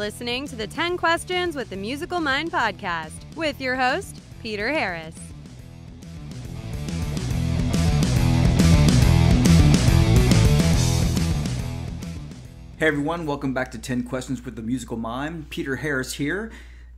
listening to the 10 Questions with the Musical Mind podcast with your host, Peter Harris. Hey everyone, welcome back to 10 Questions with the Musical Mind. Peter Harris here.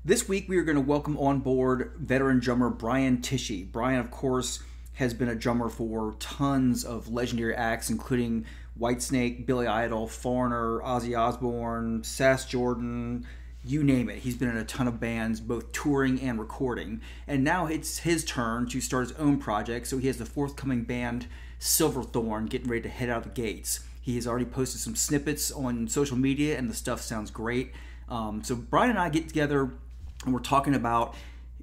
This week we are going to welcome on board veteran drummer Brian Tichy. Brian, of course, has been a drummer for tons of legendary acts, including Whitesnake, Billy Idol, Foreigner, Ozzy Osbourne, Sass Jordan, you name it. He's been in a ton of bands, both touring and recording. And now it's his turn to start his own project, so he has the forthcoming band Silverthorne getting ready to head out the gates. He has already posted some snippets on social media, and the stuff sounds great. Um, so Brian and I get together, and we're talking about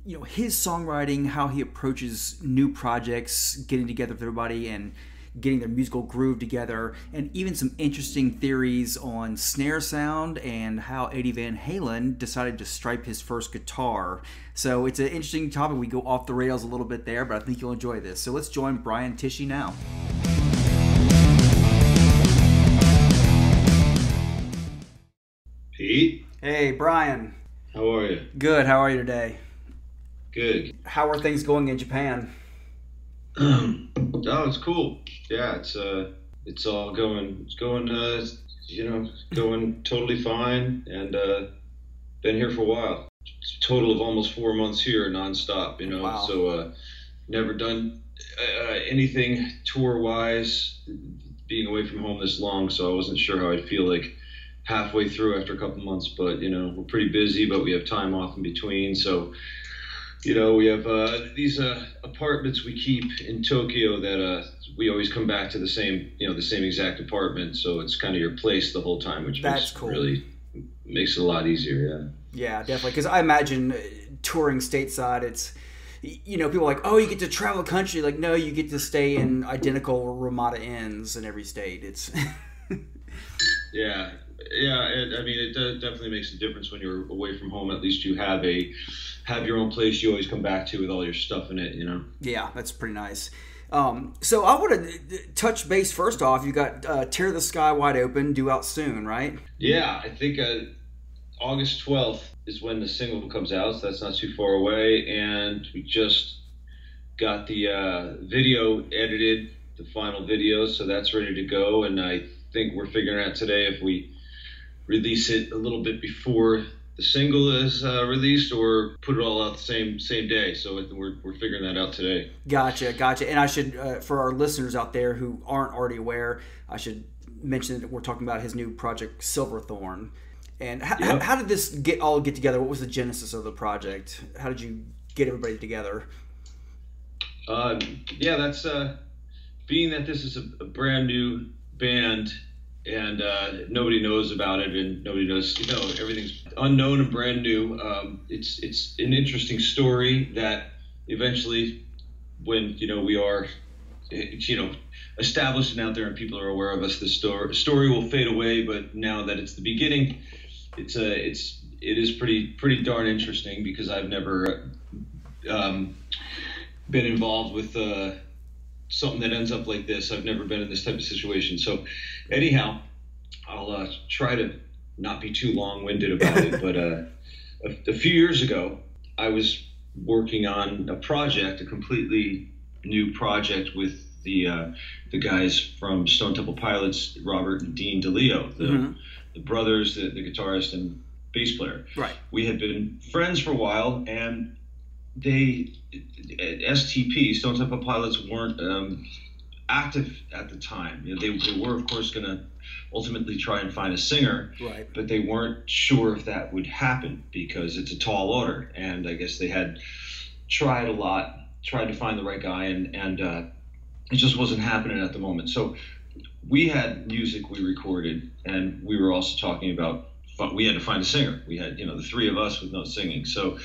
you know his songwriting, how he approaches new projects, getting together with everybody, and getting their musical groove together, and even some interesting theories on snare sound and how Eddie Van Halen decided to stripe his first guitar. So it's an interesting topic. We go off the rails a little bit there, but I think you'll enjoy this. So let's join Brian Tichy now. Pete, Hey, Brian. how are you? Good. How are you today? Good. How are things going in Japan? oh, it's cool. Yeah, it's uh, it's all going, it's going, uh, you know, going totally fine, and uh, been here for a while. It's a total of almost four months here, nonstop. You know, Wow. so uh, never done uh, anything tour wise, being away from home this long. So I wasn't sure how I'd feel like halfway through after a couple months. But you know, we're pretty busy, but we have time off in between. So you know, we have uh, these uh, apartments we keep in Tokyo that uh, we always come back to the same, you know, the same exact apartment. So it's kind of your place the whole time, which That's makes, cool. really makes it a lot easier. Yeah, Yeah, definitely. Because I imagine uh, touring stateside, it's you know people are like, oh, you get to travel country. Like, no, you get to stay in identical Ramada inns in every state. It's Yeah, yeah. It, I mean, it de- definitely makes a difference when you're away from home. At least you have a have your own place you always come back to with all your stuff in it. You know. yeah, that's pretty nice. Um, so I want to touch base first off. You got uh, "Tear the Sky Wide Open" due out soon, right? Yeah, I think uh, August 12th is when the single comes out, so that's not too far away. And we just got the uh, video edited, the final video, so that's ready to go. And I think we're figuring out today if we release it a little bit before the single is uh, released or put it all out the same same day. So we're, we're figuring that out today. Gotcha, gotcha. And I should, uh, for our listeners out there who aren't already aware, I should mention that we're talking about his new project, Silverthorne. And h- Yep. how did this get all get together? What was the genesis of the project? How did you get everybody together? Um, yeah, that's uh, being that this is a, a brand new band and uh, nobody knows about it and nobody knows, you know, everything's unknown and brand new. Um, it's it's an interesting story that eventually, when you know we are, you know, established and out there and people are aware of us, the story story will fade away. But now that it's the beginning, it's a it's it is pretty pretty darn interesting because I've never. Um, been involved with uh, something that ends up like this. I've never been in this type of situation. So, anyhow, I'll uh, try to not be too long-winded about it. But uh, a, a few years ago, I was working on a project, a completely new project with the uh, the guys from Stone Temple Pilots, Robert and Dean DeLeo, the, Mhm. the brothers, the, the guitarist and bass player Right. we had been friends for a while, and they STP Stone Temple Pilots weren't um, active at the time. You know, they, they were of course going to ultimately try and find a singer, Right. but they weren't sure if that would happen because it's a tall order, and I guess they had tried a lot, tried to find the right guy, and and uh, it just wasn't happening at the moment. So we had music we recorded, and we were also talking about but we had to find a singer. We had, you know, the three of us with no singing. So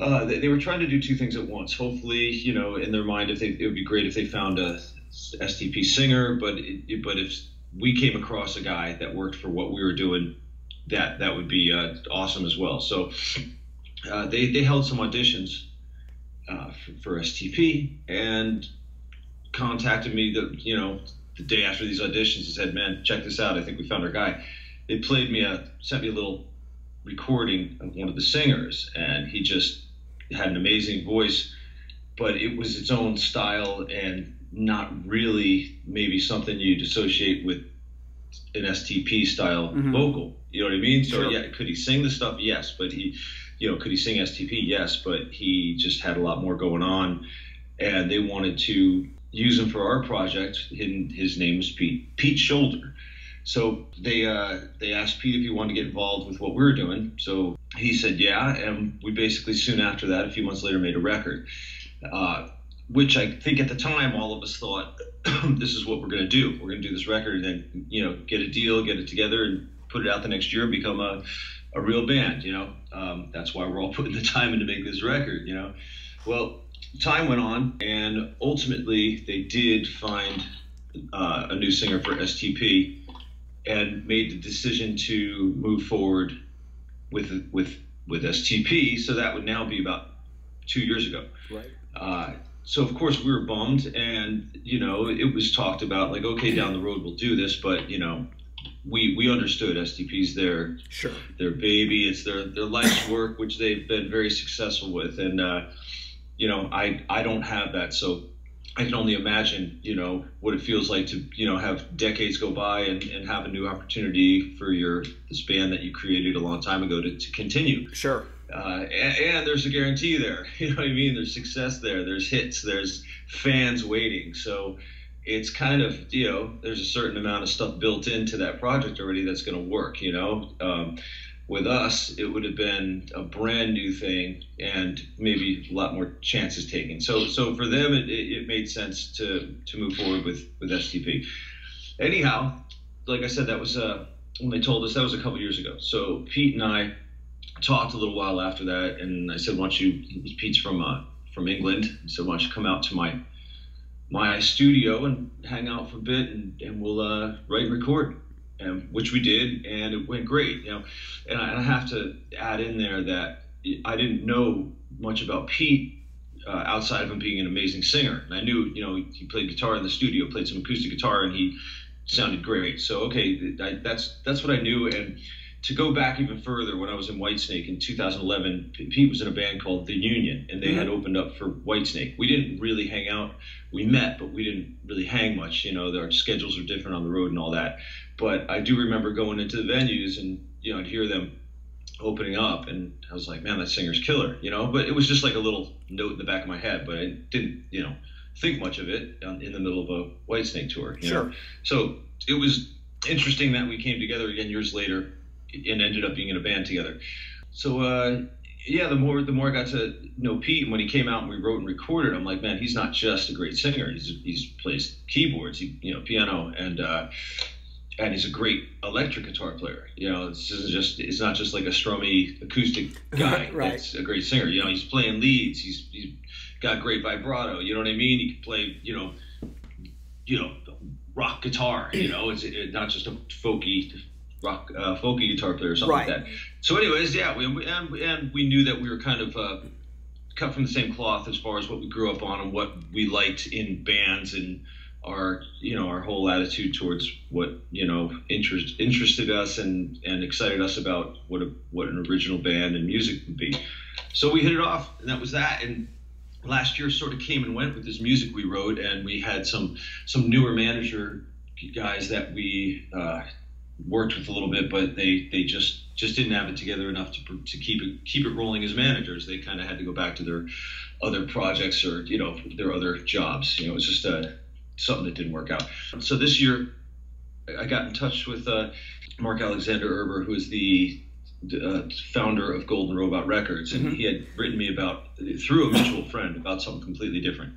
uh, they, they were trying to do two things at once. Hopefully, you know, in their mind, if they, it would be great if they found a STP singer, but it, but if we came across a guy that worked for what we were doing, that that would be uh, awesome as well. So uh, they they held some auditions uh, for, for STP and contacted me the you know the day after these auditions and said, "Man, check this out. I think we found our guy." They played me a sent me a little recording of one of the singers, and he just had an amazing voice, but it was its own style and not really maybe something you'd associate with an STP style mm-hmm. vocal. You know what I mean? So sure. yeah, could he sing the stuff? Yes, but he, you know, could he sing STP? Yes, but he just had a lot more going on, and they wanted to use him for our project. And his name was Pete Pete Shoulder. So they uh, they asked Pete if he wanted to get involved with what we were doing. So he said yeah, and we basically soon after that, a few months later, made a record. Uh, which I think at the time all of us thought this is what we're going to do. We're going to do this record and then you know get a deal, get it together, and put it out the next year and become a a real band. You know, um, that's why we're all putting the time in to make this record. You know, well, time went on, and ultimately they did find uh, a new singer for STP, and made the decision to move forward with with with STP. So that would now be about two years ago. Right. Uh, so of course we were bummed and you know it was talked about like okay down the road we'll do this but you know we we understood STP's their sure. their baby. It's their their life's work which they've been very successful with. And uh, you know I I don't have that. So I can only imagine you know what it feels like to you know have decades go by and, and have a new opportunity for your this band that you created a long time ago to, to continue. Sure uh, and, and, there's a guarantee there. You know what I mean? There's success there. There's hits. There's fans waiting. So it's kind of you know there's a certain amount of stuff built into that project already that's going to work. You know, um, with us it would have been a brand new thing and maybe a lot more chances taken. So so for them it, it made sense to to move forward with with STP. Anyhow, like I said, that was uh, when they told us that was a couple years ago. So Pete and I talked a little while after that, and I said, "Why don't you?" Pete's from uh, from England, so why don't you come out to my my studio and hang out for a bit, and, and we'll uh, write and record, and, which we did, and it went great. You know, and I, and I have to add in there that I didn't know much about Pete uh, outside of him being an amazing singer. And I knew, you know, he played guitar in the studio, played some acoustic guitar, and he sounded great. So okay, I, that's that's what I knew, and to go back even further, when I was in Whitesnake in 2011, Pete was in a band called The Union, and they mm-hmm. had opened up for Whitesnake. We didn't really hang out. We met, but we didn't really hang much. You know, our schedules are different on the road and all that. But I do remember going into the venues and you know I'd hear them opening up, and I was like, man, that singer's killer. You know, but it was just like a little note in the back of my head, but I didn't, you know, think much of it in the middle of a Whitesnake tour. sure. Know? So it was interesting that we came together again years later and ended up being in a band together. So uh, yeah, the more the more I got to know Pete, and when he came out and we wrote and recorded, I'm like, man, he's not just a great singer. He's he's plays keyboards, he, you know, piano, and uh, and he's a great electric guitar player. You know, this isn't just it's not just like a strummy acoustic guy. right. That's a great singer. You know, he's playing leads. He's he's got great vibrato. You know what I mean? He can play. You know, you know, rock guitar. You know, it's it, not just a folky rock uh, folky guitar player or something right. like that. So, anyways, yeah, we, and, and we knew that we were kind of uh, cut from the same cloth as far as what we grew up on and what we liked in bands and our you know our whole attitude towards what you know interest interested us and and excited us about what a what an original band and music would be. So we hit it off, and that was that. And last year sort of came and went with this music we wrote, and we had some some newer manager guys that we uh, worked with a little bit, but they they just just didn't have it together enough to to keep it keep it rolling as managers. They kind of had to go back to their other projects or you know their other jobs. You know, it was just uh, something that didn't work out. So this year, I got in touch with uh, Mark Alexander Erber, who is the uh, founder of Golden Robot Records, and mm-hmm. he had written me about through a mutual friend about something completely different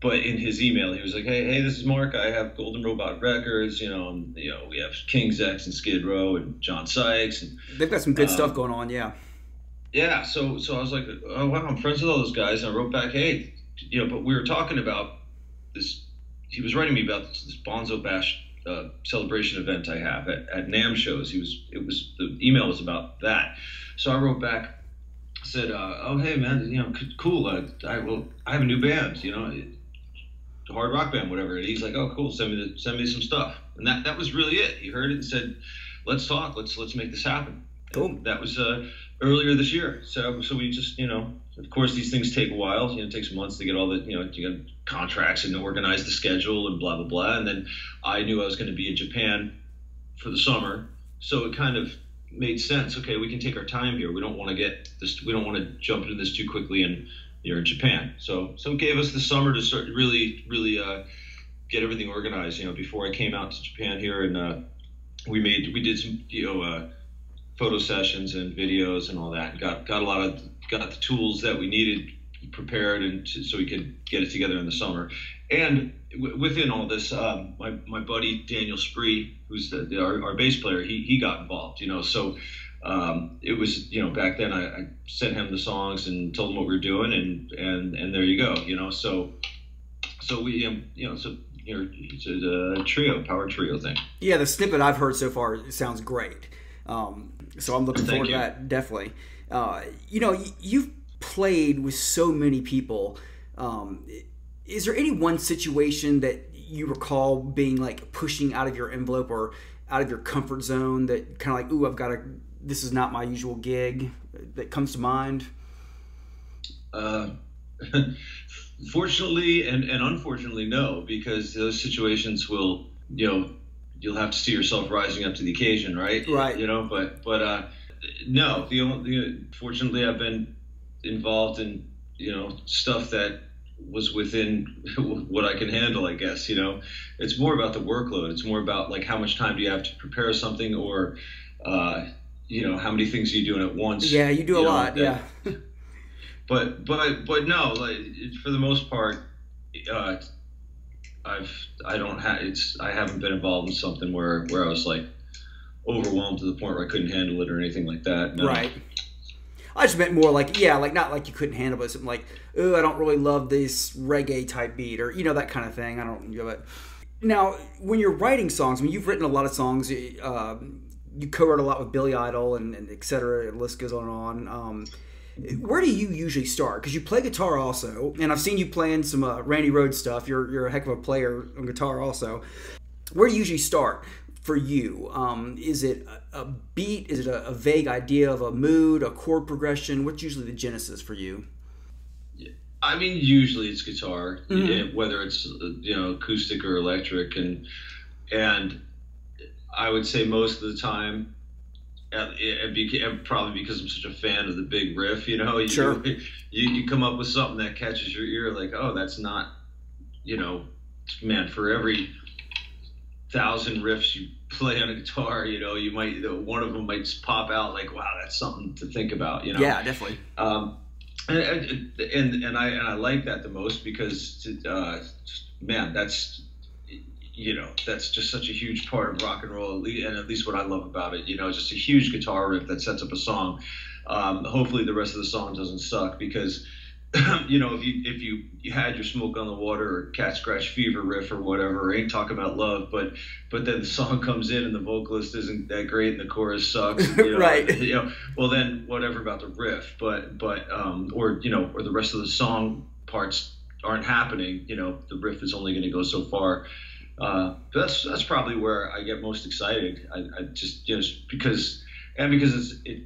but in his email, he was like, "Hey, hey, this is Mark. I have Golden Robot Records. You know, and, you know, we have King's X and Skid Row and John Sykes, and they've got some good um, stuff going on. Yeah, yeah. So, so I was like, oh wow, I'm friends with all those guys. And I wrote back, hey, you know, but we were talking about this. He was writing me about this, this Bonzo Bash uh, celebration event I have at, at NAMM shows. He was, it was the email was about that. So I wrote back, said, uh, oh hey man, you know, cool. Uh, I will. I have a new band. You know hard rock band, whatever. And he's like, oh, cool, send me the, send me some stuff. And that that was really it. He heard it and said, let's talk, let's let's make this happen. Cool. And that was uh, earlier this year. So so we just you know of course these things take a while. You know, it takes months to get all the you know you get contracts and organize the schedule and blah blah blah. And then I knew I was going to be in Japan for the summer, so it kind of made sense. Okay, we can take our time here. We don't want to get this. We don't want to jump into this too quickly, and you're in Japan. So so it gave us the summer to start really really uh, get everything organized. You know, before I came out to Japan here, and uh, we made we did some you know uh, photo sessions and videos and all that. And got got a lot of got the tools that we needed prepared and to, so we could get it together in the summer. And w- within all this, um, my, my buddy Daniel Spree, who's the, the, our, our bass player, he, he got involved, you know, so um, it was, you know, back then I, I, sent him the songs and told him what we were doing and, and, and there you go, you know, so, so we, um, you know, so, you know, it's a, trio, power trio thing. Yeah. The snippet I've heard so far sounds great. Um, so I'm looking Thank forward you. to that. Definitely. Uh, you know, you've played with so many people. Um, is there any one situation that you recall being like pushing out of your envelope or out of your comfort zone that kind of like, ooh, I've got to, this is not my usual gig that comes to mind? Uh, fortunately and, and unfortunately, no, because those situations will, you know, you'll have to see yourself rising up to the occasion, right? Right. You know, but, but, uh, no, the only, fortunately I've been involved in, you know, stuff that was within what I can handle, I guess. You know, it's more about the workload. It's more about like how much time do you have to prepare something, or uh, you know, how many things are you doing at once? Yeah, you do you a know, lot. yeah. but but but no, like for the most part, uh, I've I don't have it's I haven't been involved in something where where I was like overwhelmed to the point where I couldn't handle it or anything like that. No. Right. I just meant more like, yeah, like not like you couldn't handle it, something like, oh, I don't really love this reggae type beat or, you know, that kind of thing. I don't, you know, but now when you're writing songs, I mean, you've written a lot of songs, uh, you co-wrote a lot with Billy Idol and, and et cetera, the list goes on and on. Um, where do you usually start? Because you play guitar also, and I've seen you playing some uh, Randy Rhoads stuff. You're, you're a heck of a player on guitar also. Where do you usually start? for you? Um, is it a, beat? Is it a, a, vague idea of a mood, a chord progression? What's usually the genesis for you? I mean, usually it's guitar, mm-hmm. whether it's you know acoustic or electric, and and I would say most of the time, it, probably because I'm such a fan of the big riff, you know, you, sure. you, you come up with something that catches your ear, like oh, that's not, you know, man, for every thousand riffs you play on a guitar, you know, you might one of them might pop out like, wow, that's something to think about, you know. Yeah, definitely. Um, and, and and I and I like that the most because uh, man, that's you know that's just such a huge part of rock and roll, and at least what I love about it, you know, just a huge guitar riff that sets up a song. Um, hopefully, the rest of the song doesn't suck because you know, if you if you, you had your smoke on the water or cat scratch fever riff or whatever, or ain't talking about love, but but then the song comes in and the vocalist isn't that great and the chorus sucks, you know, right? You know, well then whatever about the riff, but but um, or you know, or the rest of the song parts aren't happening, you know, the riff is only going to go so far. Uh, that's that's probably where I get most excited. I, I just you know because and because it's it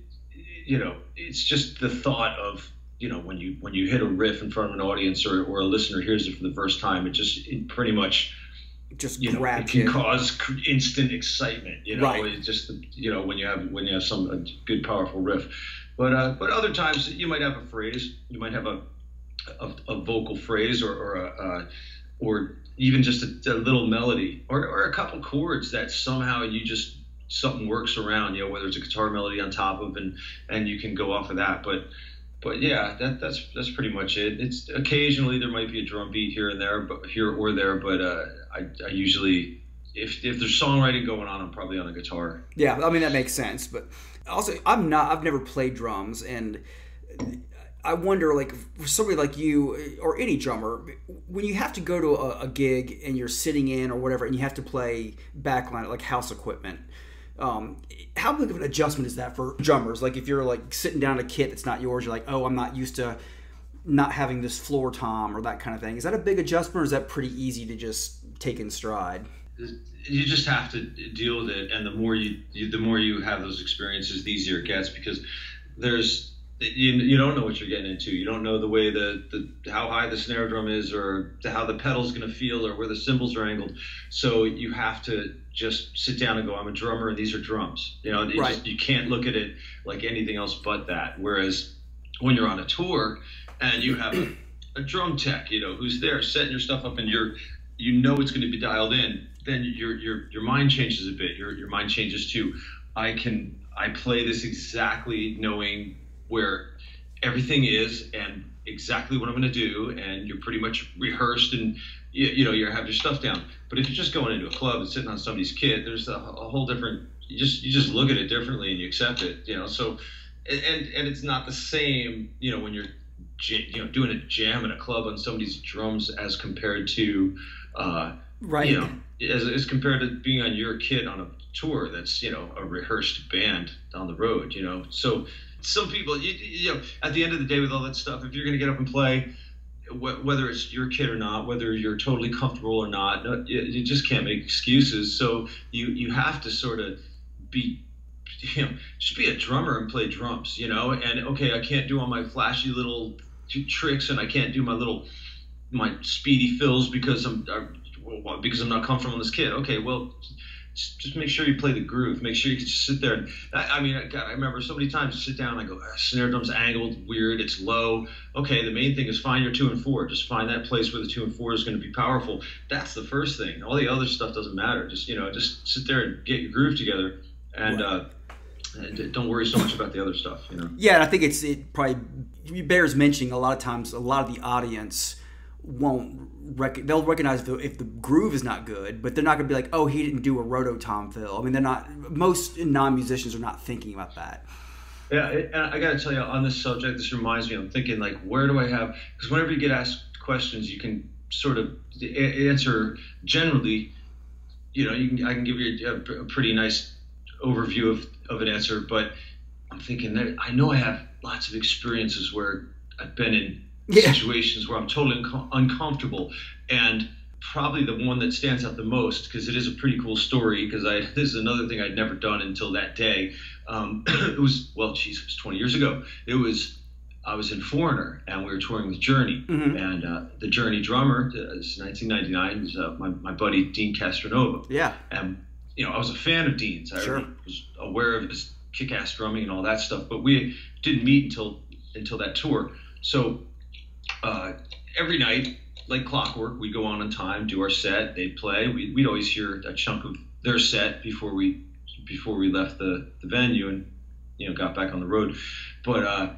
you know it's just the thought of you know when you when you hit a riff in front of an audience or, or a listener hears it for the first time it just it pretty much just you know it can cause instant excitement you know right. it's just you know when you have when you have some a good powerful riff but uh, but other times you might have a phrase you might have a a, a vocal phrase or or a, uh, or even just a, a little melody or, or a couple chords that somehow you just something works around you know whether it's a guitar melody on top of and and you can go off of that but but yeah, that, that's that's pretty much it. It's occasionally there might be a drum beat here and there, but here or there. But uh, I, I usually, if if there's songwriting going on, I'm probably on a guitar. Yeah, I mean that makes sense. But also, I'm not. I've never played drums, and I wonder, like for somebody like you or any drummer, when you have to go to a, a gig and you're sitting in or whatever, and you have to play backline like house equipment um, how big of an adjustment is that for drummers? Like if you're like sitting down a kit that's not yours, you're like, oh, I'm not used to not having this floor tom or that kind of thing. Is that a big adjustment or is that pretty easy to just take in stride? you just have to deal with it, and the more you, you the more you have those experiences, the easier it gets because there's you, you don't know what you're getting into. You don't know the way the, the how high the snare drum is, or how the pedal's going to feel, or where the cymbals are angled. So you have to just sit down and go, "I'm a drummer, and these are drums." You know, right. just, you can't look at it like anything else but that. Whereas when you're on a tour and you have a, a drum tech, you know, who's there setting your stuff up, and you're you know it's going to be dialed in, then your your your mind changes a bit. Your your mind changes to, I can I play this exactly knowing where everything is and exactly what I'm going to do, and you're pretty much rehearsed and you, you know you have your stuff down. But if you're just going into a club and sitting on somebody's kit, there's a, a whole different. You just you just look at it differently and you accept it. You know, so and and it's not the same. You know, when you're you know doing a jam in a club on somebody's drums as compared to uh, right. You know, as, as compared to being on your kit on a tour that's you know a rehearsed band down the road. You know, so some people, you, you know, at the end of the day with all that stuff, if you're going to get up and play, wh- whether it's your kid or not, whether you're totally comfortable or not, no, you, you, just can't make excuses. So you you have to sort of be, you know, just be a drummer and play drums, you know. And okay, I can't do all my flashy little tricks, and I can't do my little my speedy fills because I'm. I, because I'm not comfortable in this kit. Okay, well, just make sure you play the groove. Make sure you can just sit there. And, I, I mean, God, I remember so many times I sit down and I go, ah, snare drum's angled, weird, it's low. Okay, the main thing is find your two and four. Just find that place where the two and four is going to be powerful. That's the first thing. All the other stuff doesn't matter. Just you know, just sit there and get your groove together, and right. uh, don't worry so much about the other stuff. You know. Yeah, and I think it's it probably bears mentioning a lot of times. A lot of the audience won't rec- they'll recognize if the, if the, groove is not good, but they're not going to be like, oh, he didn't do a rototom fill. I mean, they're not. Most non musicians are not thinking about that. Yeah, and I got to tell you on this subject, this reminds me. I'm thinking like, where do I have? Because whenever you get asked questions, you can sort of answer generally. You know, you can I can give you a, a pretty nice overview of of an answer, but I'm thinking that I know I have lots of experiences where I've been in yeah. situations where I'm totally un- uncomfortable. And probably the one that stands out the most because it is a pretty cool story. Because I this is another thing I'd never done until that day. Um, it was well, geez, it was 20 years ago. It was I was in Foreigner and we were touring with Journey, mm-hmm. and uh, the Journey drummer, uh, is 1999, was uh, my, my buddy Dean Castronova. Yeah, and you know I was a fan of Dean's. I sure. was aware of his kick-ass drumming and all that stuff, but we didn't meet until until that tour. So uh, every night, like clockwork, we go on in time, do our set. They'd play. We'd, we'd always hear a chunk of their set before we before we left the, the venue and you know got back on the road. But uh,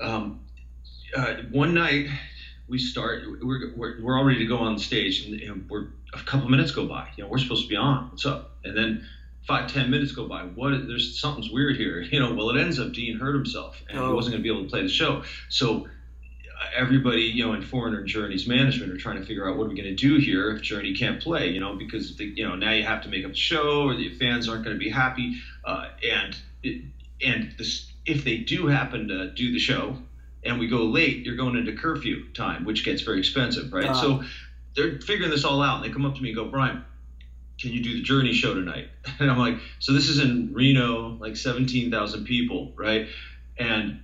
um, uh, one night we start. We're, we're, we're all ready to go on stage, and, and we're a couple minutes go by. You know, we're supposed to be on. What's up? And then five ten minutes go by. What? There's something's weird here. You know. Well, it ends up Dean hurt himself, and oh. he wasn't going to be able to play the show. So everybody, you know, in Foreigner Journey's management are trying to figure out what are we going to do here if Journey can't play, you know, because the, you know now you have to make up the show, or the fans aren't going to be happy, uh, and it, and this, if they do happen to do the show, and we go late, you're going into curfew time, which gets very expensive, right? Uh, so they're figuring this all out, and they come up to me and go, Brian. Can you do the Journey show tonight? And I'm like, so this is in Reno, like 17,000 people, right? And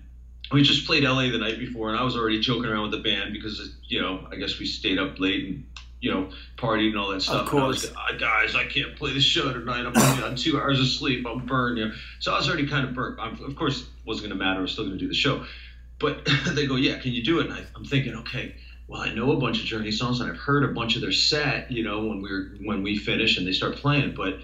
we just played LA the night before, and I was already joking around with the band because you know I guess we stayed up late and you know partied and all that stuff. Of course, I was, ah, guys, I can't play the show tonight. I'm on two hours of sleep. I'm burned. You know? So I was already kind of burnt. I'm, of course, it wasn't going to matter. I was still going to do the show. But they go, yeah, can you do it? And I, I'm thinking, okay, well, I know a bunch of Journey songs, and I've heard a bunch of their set. You know, when we're when we finish and they start playing, but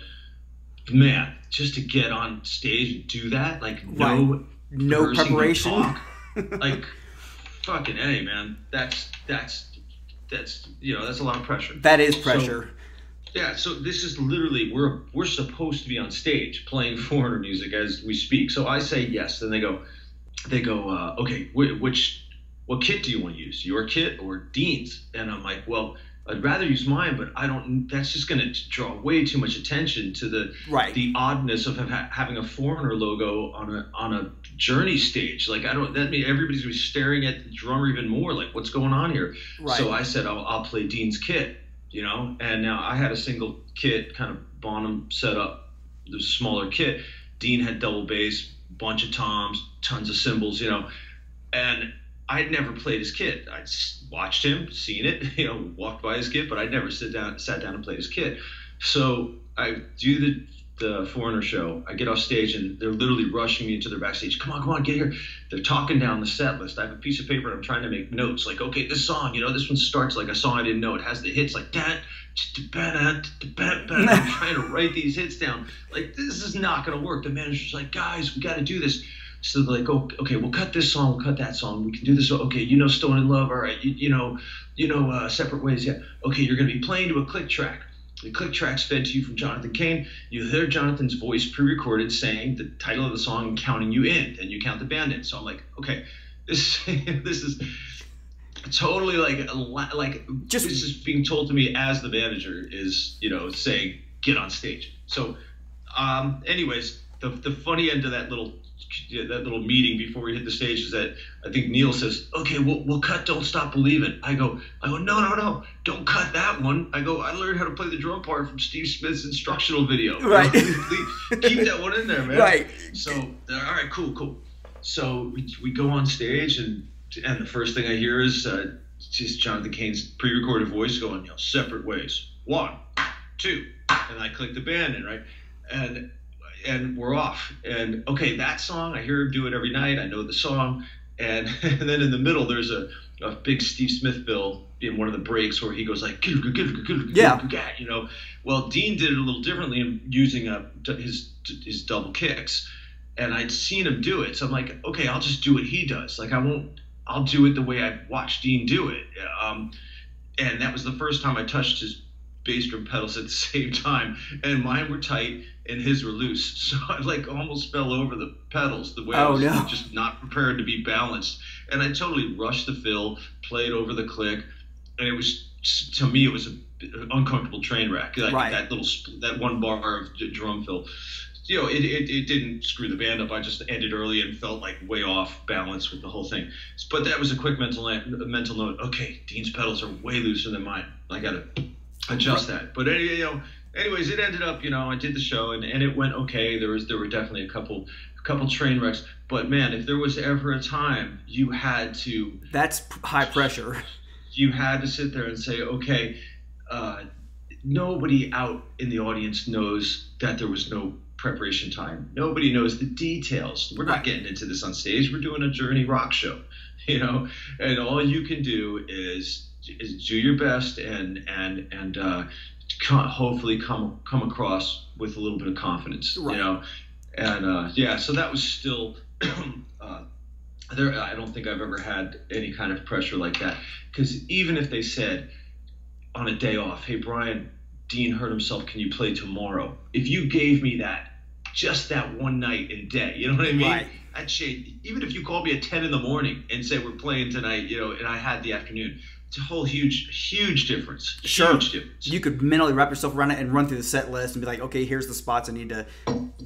man, just to get on stage and do that, like no no preparation. like fucking a man. That's that's that's you know that's a lot of pressure. That is pressure. So, yeah, so this is literally we're we're supposed to be on stage playing foreigner music as we speak. So I say yes, then they go, they go, uh, okay, which what kit do you want to use, your kit or Dean's? And I'm like, well, I'd rather use mine, but I don't. That's just going to draw way too much attention to the right. the oddness of ha- having a foreigner logo on a on a journey stage. Like I don't. That mean everybody's going to be staring at the drummer even more. Like what's going on here? Right. So I said I'll, I'll play Dean's kit. you know. And now I had a single kit, kind of Bonham set up, the smaller kit. Dean had double bass, bunch of toms, tons of cymbals, you know, and I'd never played his kit. I'd watched him, seen it, you know, walked by his kit, but I'd never sit down, sat down and played his kit. So I do the the Foreigner show. I get off stage and they're literally rushing me into their backstage. Come on, come on, get here. They're talking down the set list. I have a piece of paper and I'm trying to make notes. Like, okay, this song, you know, this one starts like a song I didn't know. It has the hits like that. I'm trying to write these hits down. Like, this is not going to work. The manager's like, guys, we got to do this. So they're like, oh, okay, we'll cut this song, we'll cut that song. We can do this. Okay, you know, Stone in Love. All right, you, you know, you know, uh, Separate Ways. Yeah. Okay, you're going to be playing to a click track. The click track's fed to you from Jonathan Cain. You hear Jonathan's voice pre-recorded saying the title of the song and counting you in, and you count the band in. So I'm like, okay, this this is totally like like just this is being told to me as the manager is you know saying get on stage. So, um, anyways, the the funny end of that little that little meeting before we hit the stage is that I think Neil says, "Okay, we'll, we'll cut Don't Stop Believing." I go, I go, no, no, no, don't cut that one. I go, I learned how to play the drum part from Steve Smith's instructional video. Right. Keep that one in there, man. Right. So, all right, cool, cool. So we, we go on stage and and the first thing I hear is uh, just Jonathan Cain's pre-recorded voice going, you know, separate ways. One, two, and I click the band in, right? And and we're off. And okay, that song, I hear him do it every night. I know the song. And, and then in the middle, there's a, a big Steve Smith bill in one of the breaks where he goes like, yeah, you know. Well, Dean did it a little differently in using a, his his double kicks, and I'd seen him do it. So I'm like, okay, I'll just do what he does. Like I won't, I'll do it the way I watched Dean do it. Um, and that was the first time I touched his bass drum pedals at the same time, and mine were tight and his were loose. So I like almost fell over the pedals the way oh, I was no. just not prepared to be balanced, and I totally rushed the fill, played over the click, and it was to me it was an uncomfortable train wreck. Like right. That little that one bar of drum fill. You know, it, it, it didn't screw the band up. I just ended early and felt like way off balance with the whole thing. But that was a quick mental uh, mental note. Okay, Dean's pedals are way looser than mine. I got to adjust that. But you know, anyways, it ended up, you know, I did the show and, and it went okay. There was there were definitely a couple a couple train wrecks, but man, if there was ever a time you had to That's high pressure. You had to sit there and say, okay, uh, nobody out in the audience knows that there was no preparation time. Nobody knows the details. We're not getting into this on stage. We're doing a journey rock show, you know, and all you can do is is do your best and and and uh, hopefully come come across with a little bit of confidence, right. you know. And uh, yeah, so that was still uh, there. I don't think I've ever had any kind of pressure like that because even if they said on a day off, "Hey Brian, Dean hurt himself. Can you play tomorrow?" If you gave me that, just that one night and day, you know what I mean? Right. That shade. Even if you called me at ten in the morning and said we're playing tonight, you know, and I had the afternoon, it's a whole huge, huge difference. Sure. Huge difference. You could mentally wrap yourself around it and run through the set list and be like, okay, here's the spots I need to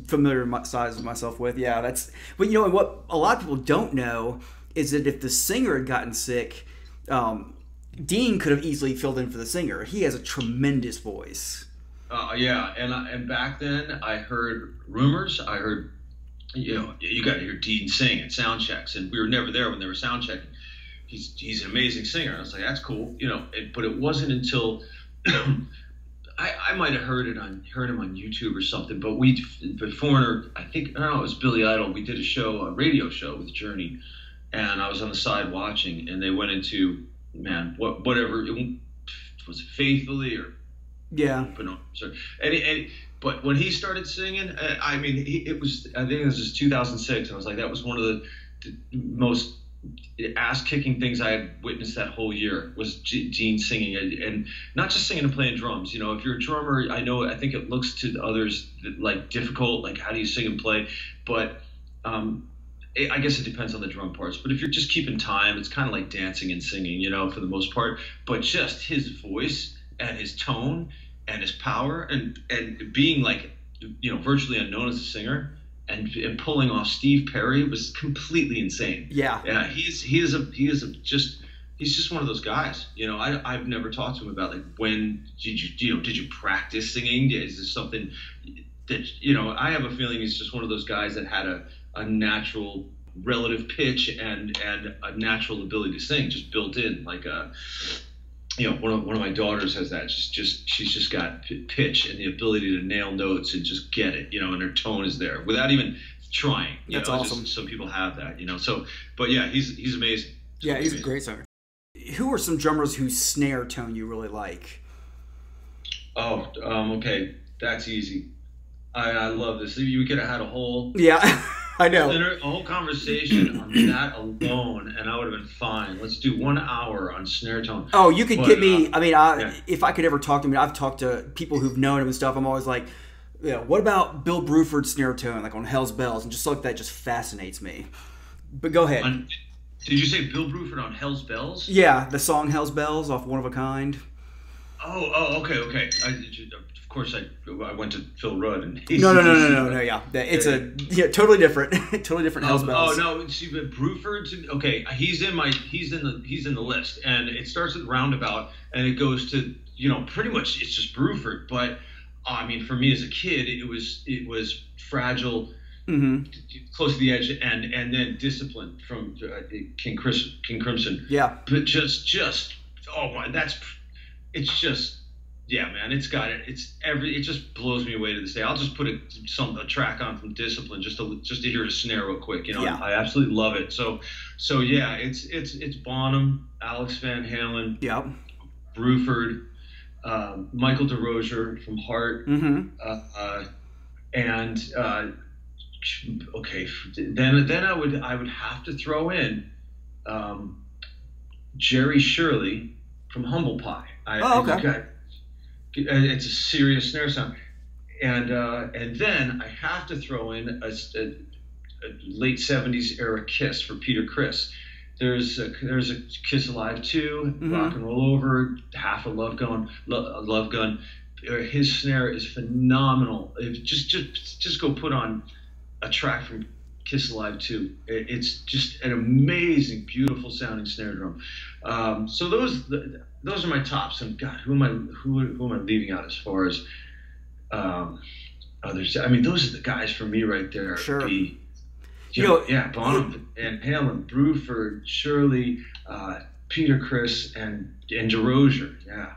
familiarize myself with. Yeah, that's. But you know what? A lot of people don't know is that if the singer had gotten sick, um, Dean could have easily filled in for the singer. He has a tremendous voice. Uh, yeah, and and back then I heard rumors. I heard, you know, you got to hear Dean sing at sound checks, and we were never there when they were sound checking he's he's an amazing singer. I was like, that's cool, you know. It, but it wasn't until I, I might have heard it on heard him on YouTube or something. But we, but Foreigner, I think I don't know, it was Billy Idol. We did a show, a radio show with Journey, and I was on the side watching, and they went into man, what whatever it was, faithfully or yeah, but no, sorry, and, and but when he started singing, uh, I mean, he, it was I think it was 2006. I was like, that was one of the, the most ass kicking things I had witnessed that whole year was Gene singing and not just singing and playing drums. You know, if you're a drummer, I know I think it looks to others like difficult, like how do you sing and play, but um, it, I guess it depends on the drum parts. But if you're just keeping time, it's kind of like dancing and singing, you know, for the most part. But just his voice and his tone and his power and and being like you know virtually unknown as a singer and, and pulling off Steve Perry was completely insane. Yeah, yeah, he's he is a he is a just he's just one of those guys. You know, I, I've never talked to him about like when did you you know did you practice singing? Is this something that you know? I have a feeling he's just one of those guys that had a, a natural relative pitch and and a natural ability to sing just built in like a you know one of, one of my daughters has that just just she's just got pitch and the ability to nail notes and just get it you know and her tone is there without even trying you That's know, awesome. just, some people have that you know so but yeah he's he's amazing Yeah, he's a great singer. Who are some drummers whose snare tone you really like? oh um, okay that's easy I, I love this we could have had a whole Yeah, I know. a whole conversation on that alone and I would have been fine let's do one hour on snare tone Oh, you could But, get me. uh, I mean, I, yeah. if I could ever talk to him, I've talked to people who've known him and stuff. I'm always like, yeah, what about Bill Bruford's snare tone, like on Hell's Bells, and just like that just fascinates me. But go ahead. On, did you say Bill Bruford on Hell's Bells? yeah, the song Hell's Bells off One of a Kind. Oh, oh, okay, okay. I, of course, I I went to Phil Rudd and he's, No, no, no, no, no, no. Yeah, it's a yeah, totally different, totally different Hell's Oh, Bells. oh no, see, but Bruford's okay. He's in my he's in the he's in the list, and it starts at roundabout, and it goes to you know pretty much it's just Bruford. But I mean, for me as a kid, it was it was fragile, hmm close to the edge, and and then discipline from uh, King Chris King Crimson. Yeah, but just just oh my that's it's just yeah man it's got it it's every it just blows me away to this day i'll just put a some a track on from discipline just to just to hear a snare real quick you know Yeah. i absolutely love it so so yeah it's it's it's bonham alex van halen yeah. bruford um, michael Derosier from heart hmm uh, uh, and uh, okay, then then I would I would have to throw in um, Jerry Shirley from Humble Pie. I, Oh, okay. I it's a serious snare sound, and uh, and then I have to throw in a, a, a late '70s era Kiss for Peter Criss. There's a, there's a Kiss Alive 2, Mhm. Rock and Roll Over, Half a Love Gun, Lo- Love Gun. Uh, His snare is phenomenal. If just just just go put on a track from Kiss Alive 2. It, it's just an amazing, beautiful sounding snare drum. Um, so those those are my tops. And God, who am I who who am I leaving out as far as um, others? I mean, those are the guys for me right there. Sure. The, You you know, know, yeah, Bonham and Halen, Bruford, Shirley, uh, Peter Criss, and and Derosier. Yeah.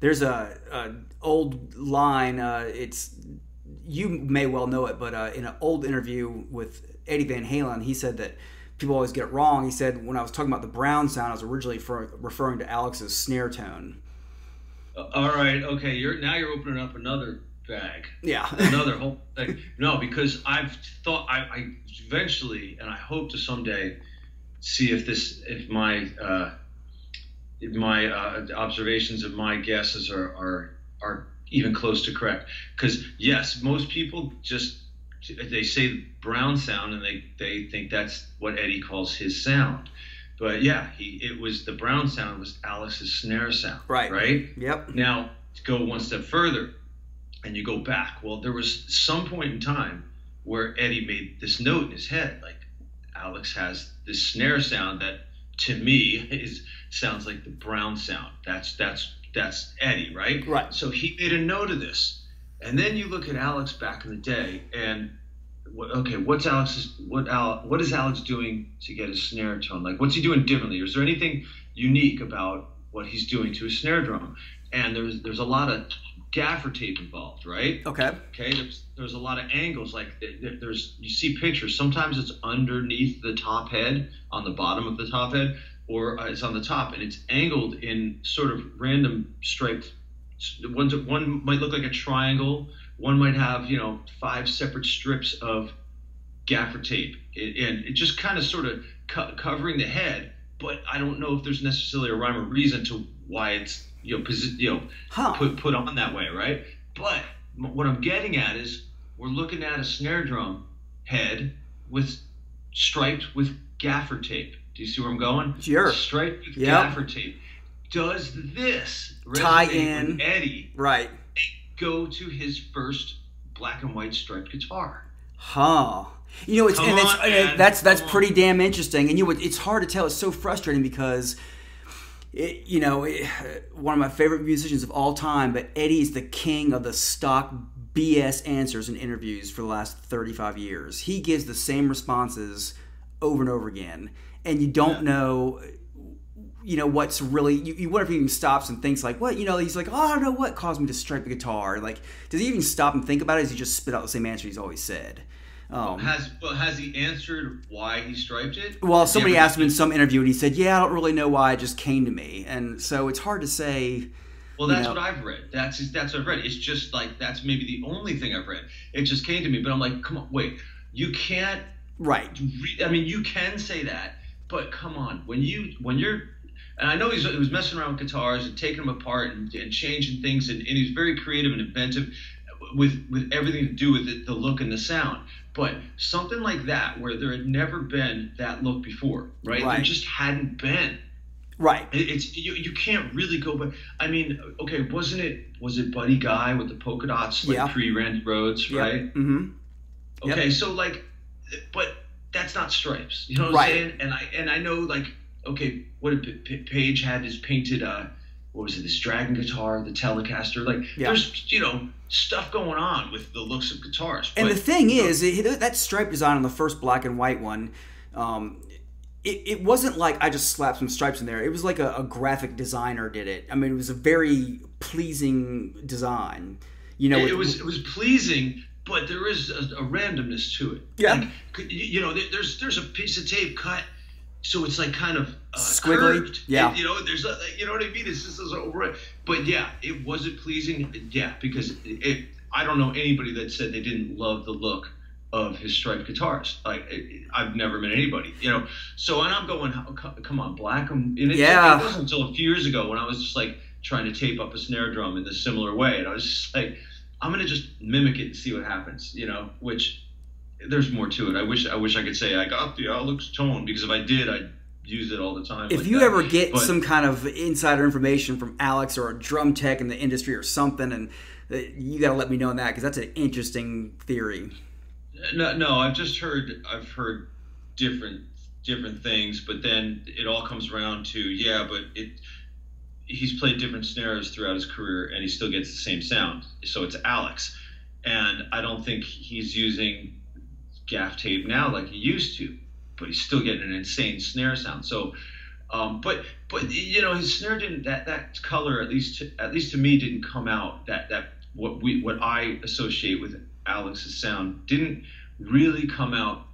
There's a, a old line. Uh, it's you may well know it, but uh, in an old interview with Eddie Van Halen, he said that people always get it wrong. He said when I was talking about the brown sound, I was originally for, referring to Alex's snare tone. Uh, All right. Okay. You're now you're opening up another bag. Yeah, another whole thing. No, because I've thought I, I eventually, and I hope to someday see if this, if my, uh, if my uh, observations of my guesses are are are even close to correct. Because yes, most people just they say brown sound and they they think that's what Eddie calls his sound. But yeah, he it was the brown sound was Alex's snare sound. Right. Right. yep, Now, to go one step further, and you go back. Well, there was some point in time where Eddie made this note in his head, like Alex has this snare sound that, to me, is sounds like the Brown sound. That's that's that's Eddie, right? Right. So he made a note of this, and then you look at Alex back in the day, and okay, what's Alex's what Al, what is Alex doing to get his snare tone? Like, what's he doing differently? Is there anything unique about what he's doing to his snare drum? And there's there's a lot of gaffer tape involved, right? okay, Okay, there's there's a lot of angles. Like th- th- there's you see pictures. Sometimes it's underneath the top head, on the bottom of the top head, or uh, it's on the top, and it's angled in sort of random striped. One one might look like a triangle. One might have you know five separate strips of gaffer tape, it, and it just kind of sort of co- covering the head. But I don't know if there's necessarily a rhyme or reason to why it's you know posi- you know huh? put put on that way, right? But m- what I'm getting at is we're looking at a snare drum head with striped with gaffer tape. Do you see where I'm going? Sure. Striped with Yep. gaffer tape. Does this Tie in. Eddie Right, go to his first black and white striped guitar? huh? You know, it's and it's and that's that's Come on. pretty damn interesting. And you know, it's hard to tell. It's so frustrating because it, you know, it, one of my favorite musicians of all time, but Eddie is the king of the stock BS answers in interviews for the last 35 years. He gives the same responses over and over again, and you don't yeah. know you know what's really you, you wonder if he even stops and thinks like what you know he's like oh I don't know what caused me to strike the guitar like does he even stop and think about it? Does he just spit out the same answer he's always said? Um, has well, has he answered why he striped it? Well, somebody asked him in some interview, and he said, "Yeah, I don't really know why. It just came to me." And so it's hard to say. Well, that's know. what I've read. That's that's what I've read. It's just like that's maybe the only thing I've read. It just came to me, but I'm like, come on, wait, you can't. Right. Re- I mean, you can say that, but come on, when you when you're and I know he's, he was messing around with guitars and taking them apart and, and changing things, and, and he's very creative and inventive with with everything to do with it, the look and the sound. But something like that, where there had never been that look before, right? right. There just hadn't been. Right. It, it's you, you can't really go, but I mean, okay, wasn't it was it Buddy Guy with the polka dots, like yeah. pre Randy right? Yep. Mm-hmm. Okay, yep. so like, but that's not Stripes, you know what right. I'm saying? And I and I know like okay, what did P- Page had his painted uh, what was it, this Dragon guitar, the Telecaster. Like yeah. there's you know stuff going on with the looks of guitars. And the thing is, it, that stripe design on the first black and white one. Um, it, it wasn't like I just slapped some stripes in there. It was like a, a graphic designer did it. I mean, it was a very pleasing design. You know, it, it was it was pleasing, but there is a, a randomness to it. Yeah, like, you know, there's there's a piece of tape cut so it's like kind of uh, squiggly. Curved. Yeah, and, you know, there's a, you know what I mean. It's just over. It. But yeah, it wasn't pleasing. Yeah, because it, it, I don't know anybody that said they didn't love the look of his striped guitars. Like it, I've never met anybody, you know. So and I'm going, come on, black. And it, yeah. it wasn't until a few years ago when I was just like trying to tape up a snare drum in this similar way, and I was just like, I'm gonna just mimic it and see what happens, you know, which there's more to it. I wish I wish I could say I got the Alex tone because if I did, I'd use it all the time. If like you that. ever get but, some kind of insider information from Alex or a drum tech in the industry or something, and uh, you got to let me know on that because that's an interesting theory. No, no, I've just heard I've heard different different things, but then it all comes around to yeah, but it he's played different snares throughout his career and he still gets the same sound. So it's Alex. And I don't think he's using gaff tape now like he used to, but he's still getting an insane snare sound. So, um, but but you know his snare didn't that that color at least to, at least to me didn't come out that that what we what I associate with Alex's sound didn't really come out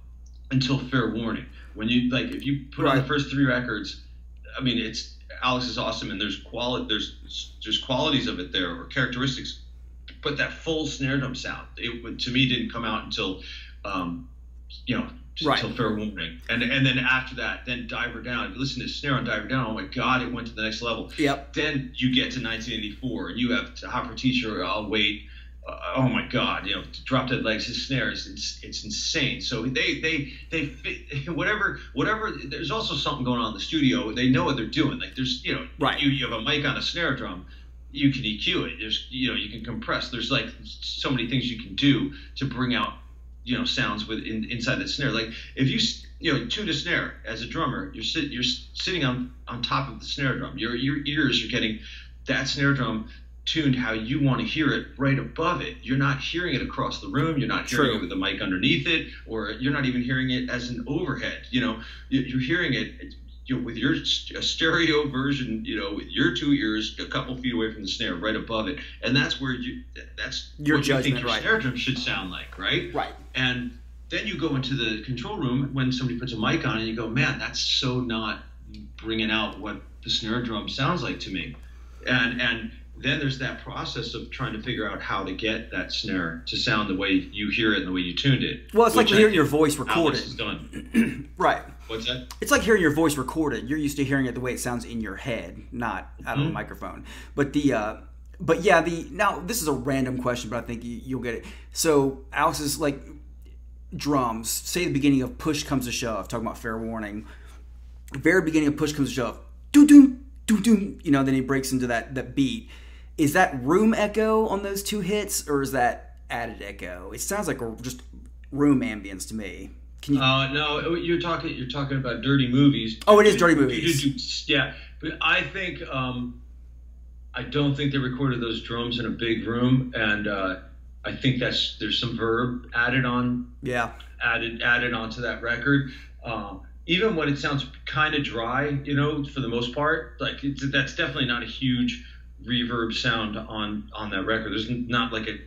until Fair Warning. When you like if you put right. on the first three records, I mean it's Alex is awesome and there's quality there's there's qualities of it there or characteristics, but that full snare drum sound it to me didn't come out until um, you know, right. until fair warning. And and then after that, then Diver Down. If you listen to Snare on Diver Down, oh my God, it went to the next level. Yep. Then you get to 1984, and you have Hot for Teacher, I'll Wait. Uh, oh my God, you know, Drop Dead Legs, his snares, it's, it's insane. So they they they fit whatever whatever. There's also something going on in the studio. They know what they're doing. Like there's you know, right. you, you have a mic on a snare drum you can EQ it. There's, you know, you can compress. There's like so many things you can do to bring out you know sounds with in, inside the snare. Like if you you know tune a snare as a drummer, you're sit, you're sitting on on top of the snare drum. Your your ears are getting that snare drum tuned how you want to hear it right above it. You're not hearing it across the room. You're not hearing True. it with the mic underneath it, or you're not even hearing it as an overhead. You know, you're hearing it you with your stereo version, you know, with your two ears a couple feet away from the snare, right above it, and that's where you that's your what judgment, you think your right. snare drum should sound like, right? Right. And then you go into the control room when somebody puts a mic on, and you go, man, that's so not bringing out what the snare drum sounds like to me, and and then there's that process of trying to figure out how to get that snare to sound the way you hear it and the way you tuned it. Well, it's like hearing your voice recorded. done. right. What's that? It's like hearing your voice recorded. You're used to hearing it the way it sounds in your head, not out of mm-hmm. a microphone. But the, uh, but yeah, the now this is a random question, but I think you, you'll get it. So Alex is like drums. Say the beginning of "Push Comes to Shove," talking about fair warning. Very beginning of "Push Comes to Shove," doo doo doo doo. You know, then he breaks into that that beat. Is that room echo on those two hits, or is that added echo? It sounds like just room ambience to me. Can you? Uh, no, you're talking. You're talking about dirty movies. Oh, it is dirty movies. Yeah, but I think um, I don't think they recorded those drums in a big room, and uh, I think that's there's some verb added on. Yeah. Added added onto that record. Um, even when it sounds kind of dry, you know, for the most part, like that's definitely not a huge reverb sound on on that record. There's not like a,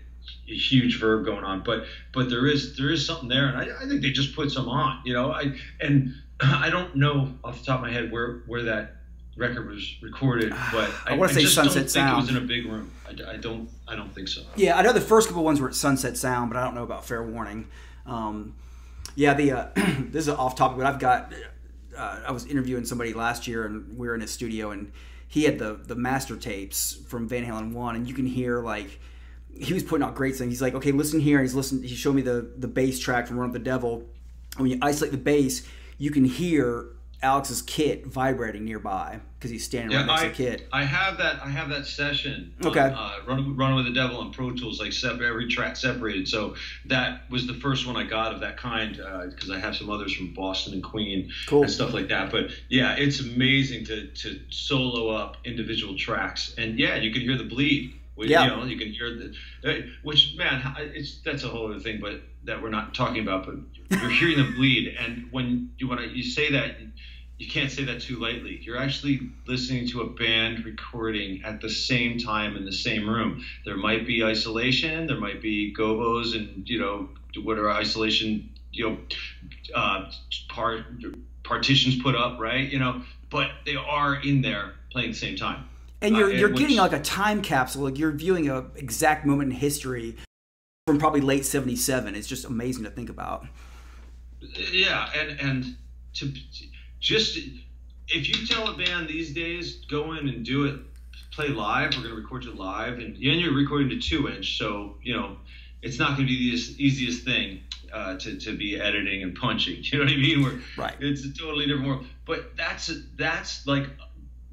a, huge verb going on, but but there is there is something there, and I, I think they just put some on, you know. I and I don't know off the top of my head where where that record was recorded, but I, I want to say Sunset Sound. think it was in a big room. I, I don't I don't think so. Yeah, I know the first couple ones were at Sunset Sound, but I don't know about Fair Warning. Um, yeah, the uh, this is off topic, but I've got. Uh, I was interviewing somebody last year, and we were in his studio, and he had the the master tapes from Van Halen one, and you can hear like he was putting out great things. He's like, okay, listen here. He's listening. He showed me the the bass track from Run of the Devil. When you isolate the bass, you can hear Alex's kit vibrating nearby because he's standing right next I, to the kit. I have that. I have that session. Okay. On, uh, Run, Run with the Devil on Pro Tools, like sep- every track separated. So that was the first one I got of that kind because uh, I have some others from Boston and Queen Cool. and stuff like that. But yeah, it's amazing to to solo up individual tracks, and yeah, you can hear the bleed. Which, Yeah. You know, you can hear the, uh, which man, it's that's a whole other thing, but that we're not talking about. But you're hearing the bleed, and when you want to, you say that, you can't say that too lightly. You're actually listening to a band recording at the same time in the same room. There might be isolation, there might be gobos, and you know what are isolation you know uh, part partitions put up, right? You know, but they are in there playing at the same time. And you're Uh, you're which- getting like a time capsule. Like you're viewing a exact moment in history from probably late '77. It's just amazing to think about. Yeah, and and to just if you tell a band these days go in and do it, play live. We're going to record you live, and, and you're recording to two inch, so you know it's not going to be the easiest- thing uh, to to be editing and punching. You know what I mean? We're, Right. It's a totally different world. But that's that's like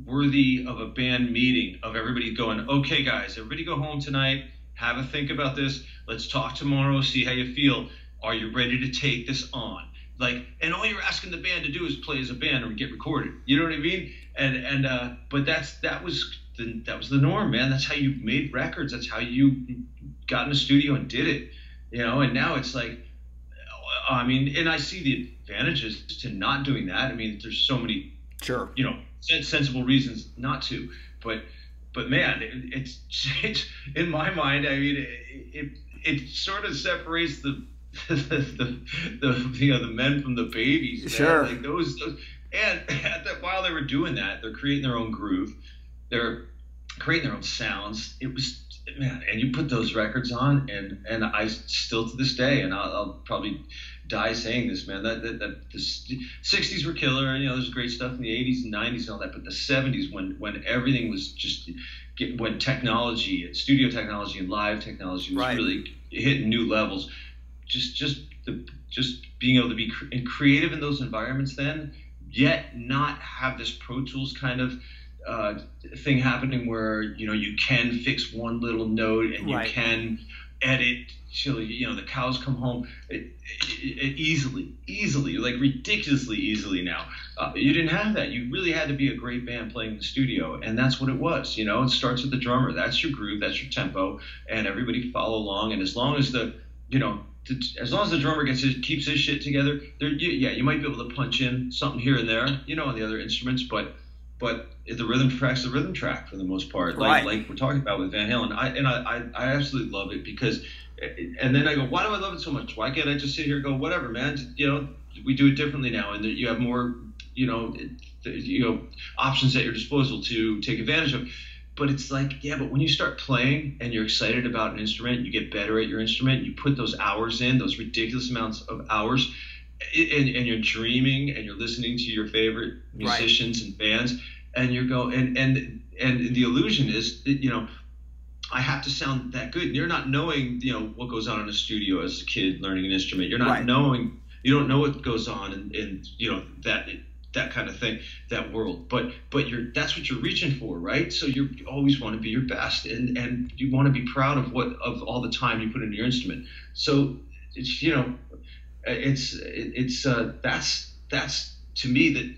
worthy of a band meeting of everybody going, okay, guys, everybody go home tonight, have a think about this. Let's talk tomorrow, see how you feel. Are you ready to take this on? Like, and all you're asking the band to do is play as a band or get recorded. You know what I mean? And and uh, but that's that was the that was the norm, man. That's how you made records. That's how you got in the studio and did it. You know, and now it's like I mean, and I see the advantages to not doing that. I mean, there's so many, Sure. you know, sensible reasons not to. But, but man, it, it's, it's in my mind. I mean, it, it, it sort of separates the the, the, the you know the men from the babies. Man. Sure. Like those, those and at that, while they were doing that, they're creating their own groove. They're creating their own sounds. It was man, and you put those records on, and and I still to this day, and I'll, I'll probably die saying this, man. That that, that the '60s were killer, and you know there's great stuff in the '80s and '90s and all that, but the '70s when when everything was just get, when technology, studio technology, and live technology was Right. really hitting new levels. Just just the just being able to be cre- and creative in those environments then, yet not have this Pro Tools kind of uh, thing happening where you know you can fix one little note and you can edit till you know the cows come home it, it, it easily easily like ridiculously easily now. Uh, you didn't have that. You really had to be a great band playing in the studio and that's what it was you know? It starts with the drummer. That's your groove that's your tempo and everybody follow along and as long as the you know the, as long as the drummer gets his, keeps his shit together there you, yeah you might be able to punch in something here and there you know on the other instruments but but the rhythm track's the rhythm track for the most part, like Right. like we're talking about with Van Halen. I and I, I, I absolutely love it because, and then I go, why do I love it so much? Why can't I just sit here and go, whatever, man? You know, we do it differently now, and you have more, you know, you know, options at your disposal to take advantage of. But it's like, yeah, but when you start playing and you're excited about an instrument, you get better at your instrument. You put those hours in, those ridiculous amounts of hours, and, and you're dreaming and you're listening to your favorite Right. musicians and bands and you're go and and and the illusion is that, you know I have to sound that good. And you're not knowing, you know, what goes on in a studio as a kid learning an instrument. You're not Right. knowing, you don't know what goes on in, in you know that that kind of thing, that world. But but you're that's what you're reaching for, right? So you always want to be your best, and and you want to be proud of what of all the time you put into your instrument. So it's you know, it's it's uh, that's that's to me that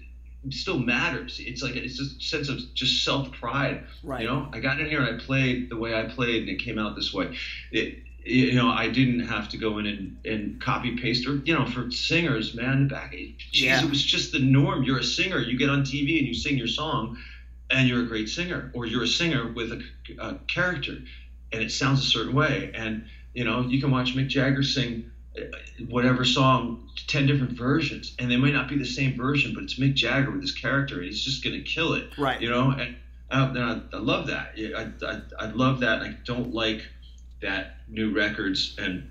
still matters. It's like it's a sense of just self pride. Right. You know, I got in here and I played the way I played, and it came out this way. It, you know, I didn't have to go in and, and copy paste or, you know, for singers, man, back, geez, Yeah. it was just the norm. You're a singer, you get on TV and you sing your song, and you're a great singer, or you're a singer with a, a character, and it sounds a certain way. And, you know, you can watch Mick Jagger sing whatever song, 10 different versions, and they might not be the same version, but it's Mick Jagger with his character, and he's just going to kill it Right. you know and, uh, and I, I love that I, I, I love that i don't like that new records and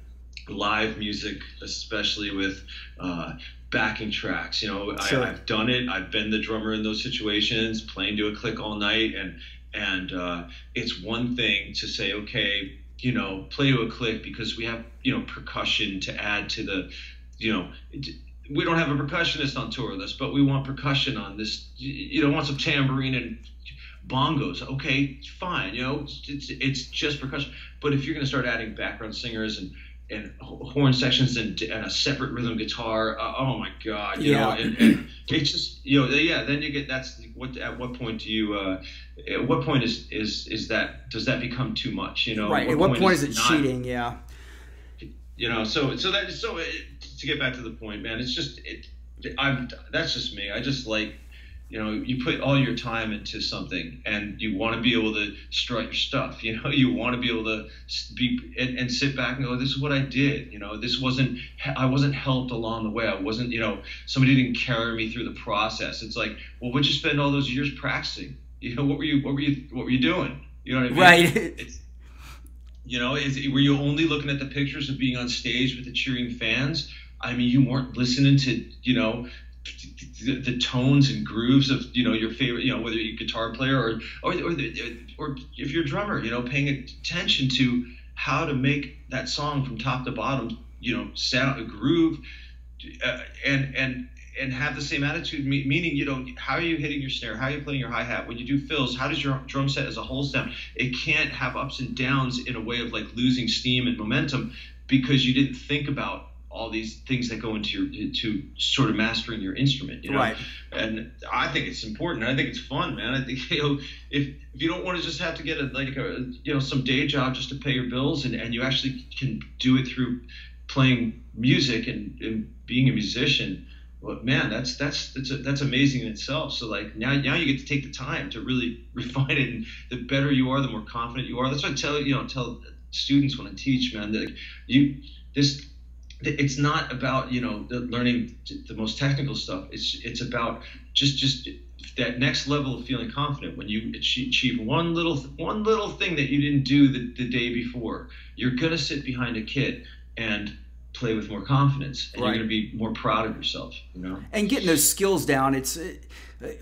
live music especially with uh, backing tracks you know Sure. I, i've done it i've been the drummer in those situations playing to a click all night and and uh, it's one thing to say okay you know play to a click because we have you know percussion to add to the you know we don't have a percussionist on tour with us, but we want percussion on this. You know, want some tambourine and bongos. Okay, fine. You know, it's it's just percussion. But if you're going to start adding background singers and and horn sections and, and a separate rhythm guitar, uh, oh my God, you know, Yeah. and, and it's just you know, yeah. Then you get that's what at what point do you? Uh, at what point is is is that does that become too much? You know, right. At what point is it not- cheating? Yeah. you know so so that so it, to get back to the point man it's just it i'm that's just me i just like you know you put all your time into something and you want to be able to strut your stuff you know you want to be able to be and, and sit back and go this is what i did you know this wasn't i wasn't helped along the way. I wasn't you know somebody didn't carry me through the process. It's like well would you spend all those years practicing? You know what were you what were you what were you doing? You know what i mean? Right. it's you know is were you only looking at the pictures of being on stage with the cheering fans? I mean you weren't listening to you know the, tones and grooves of you know your favorite you know whether you're a guitar player or or or, the, or if you're a drummer you know paying attention to how to make that song from top to bottom you know sound a groove uh, and and and have the same attitude meaning you know how are you hitting your snare? How are you playing your hi-hat? When you do fills how does your drum set as a whole sound? It can't have ups and downs in a way of like losing steam and momentum because you didn't think about all these things that go into your to sort of mastering your instrument you know Right. and I think it's important. I think it's fun, man. I think you know if if you don't want to just have to get a like a you know some day job just to pay your bills, and, and you actually can do it through playing music and, and being a musician. Well, man, that's that's that's that's amazing in itself. So like now now you get to take the time to really refine it, and the better you are, the more confident you are. That's what I tell you know tell students when I teach, man. That you this it's not about you know the learning the most technical stuff. It's it's about just just that next level of feeling confident. When you achieve, one little one little thing that you didn't do the, the day before you're gonna sit behind a kid and play with more confidence and Right. you're gonna be more proud of yourself you know? And getting those skills down it's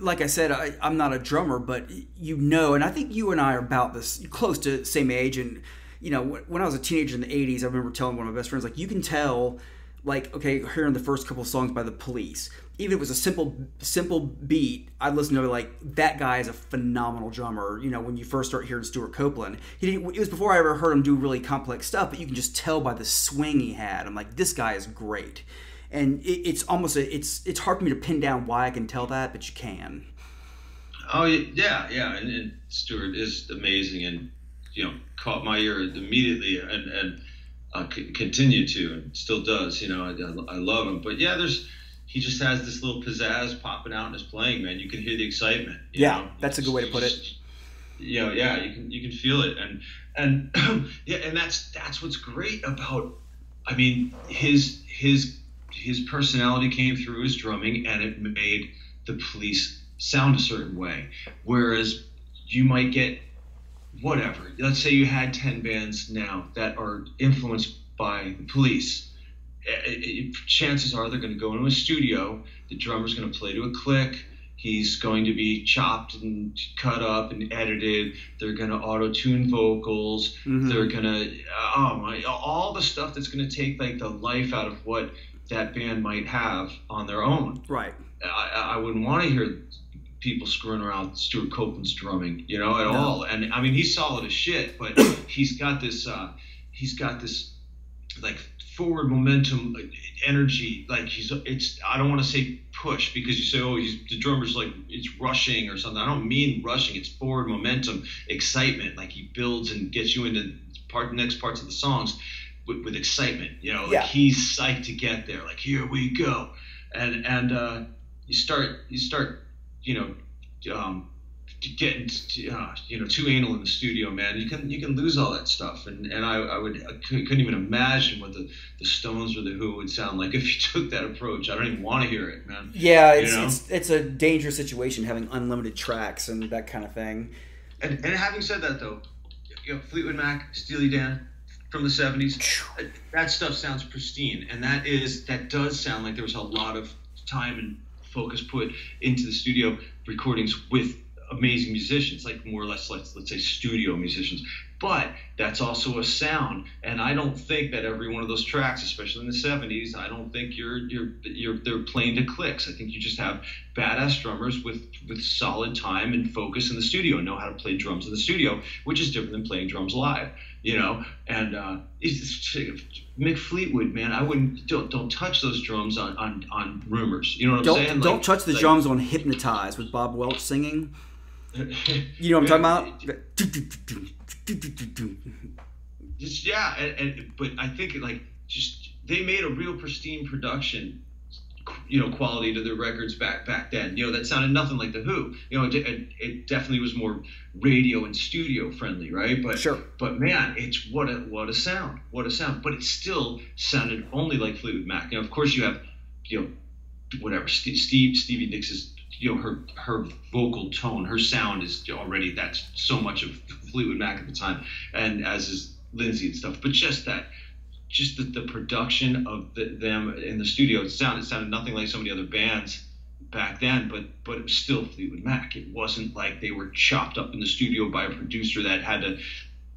like i said I, i'm not a drummer but you know and i think you and i are about this close to the same age and you know when i was a teenager in the 80s i remember telling one of my best friends like you can tell like okay hearing the first couple songs by the police. Even if it was a simple simple beat i'd listen to it like that guy is a phenomenal drummer you know when you first start hearing stewart copeland. He didn't, it was before i ever heard him do really complex stuff but you can just tell by the swing he had. I'm like this guy is great. And it, it's almost a, it's it's hard for me to pin down why I can tell that, but you can. Oh yeah, yeah, and, and is amazing, and you know caught my ear immediately, and and uh, c- continue to, and still does. You know, I, I love him, but yeah, there's he just has this little pizzazz popping out in his playing, man. You can hear the excitement. Yeah, know? that's a good way to put it. You know, yeah, you can you can feel it, and and yeah, and that's that's what's great about. I mean, his his his personality came through his drumming, and it made the police sound a certain way. Whereas you might get whatever. Let's say you had ten bands now that are influenced by the police. Eh, eh, Chances are they're going to go into a studio. The drummer's going to play to a click. He's going to be chopped and cut up and edited. They're going to auto tune vocals. Mhm. They're gonna oh my all the stuff that's gonna take like the life out of what that band might have on their own. Right. I, I wouldn't want to hear people screwing around Stewart Copeland's drumming, you know, at No. all. And I mean, he's solid as shit, but he's got this uh, he's got this like forward momentum energy like he's it's i don't want to say push because you say oh he's the drummer's like it's rushing or something i don't mean rushing it's forward momentum excitement like he builds and gets you into part next parts of the songs with, with excitement you know like Yeah. he's psyched to get there like here we go and and uh you start you start you know um getting uh, you know too anal in the studio man you can you can lose all that stuff. And and i, I would I couldn't even imagine what the the stones or the who would sound like if you took that approach. I don't even want to hear it man. Yeah, it's, You know? it's it's a dangerous situation having unlimited tracks and that kind of thing. and, and having said that though you know fleetwood mac steely dan from the 70s uh, that stuff sounds pristine. And that is that does sound like there was a lot of time and focus put into the studio recordings with amazing musicians like more or less let's, let's say studio musicians but that's also a sound and i don't think that every one of those tracks especially in the 70s i don't think you're you're you're they're playing to clicks i think you just have badass drummers with with solid time and focus in the studio and know how to play drums in the studio which is different than playing drums live you know and uh it's, Mick Fleetwood, man, I wouldn't don't don't touch those drums on on, on rumors. You know what I'm Don't saying? don't Like- touch the like- drums on "Hypnotize" with Bob Welch singing. You know what I'm talking about? Just yeah, and, and but I think it like just they made a real pristine production, you know, quality to their records back back then. You know, that sounded nothing like the Who. You know, it, it, it definitely was more radio and studio friendly, right? But Sure. but man, it's what a what a sound, what a sound. But it still sounded only like Fleetwood Mac. You know, of course you have, you know, whatever Steve, Steve Stevie Nicks is. You know her her vocal tone, her sound is already that's so much of Fleetwood Mac at the time, and as is Lindsey and stuff. But just that, just the, the production of the, them in the studio, it sounded it sounded nothing like so many other bands back then, but but it was still Fleetwood Mac. It wasn't like they were chopped up in the studio by a producer that had to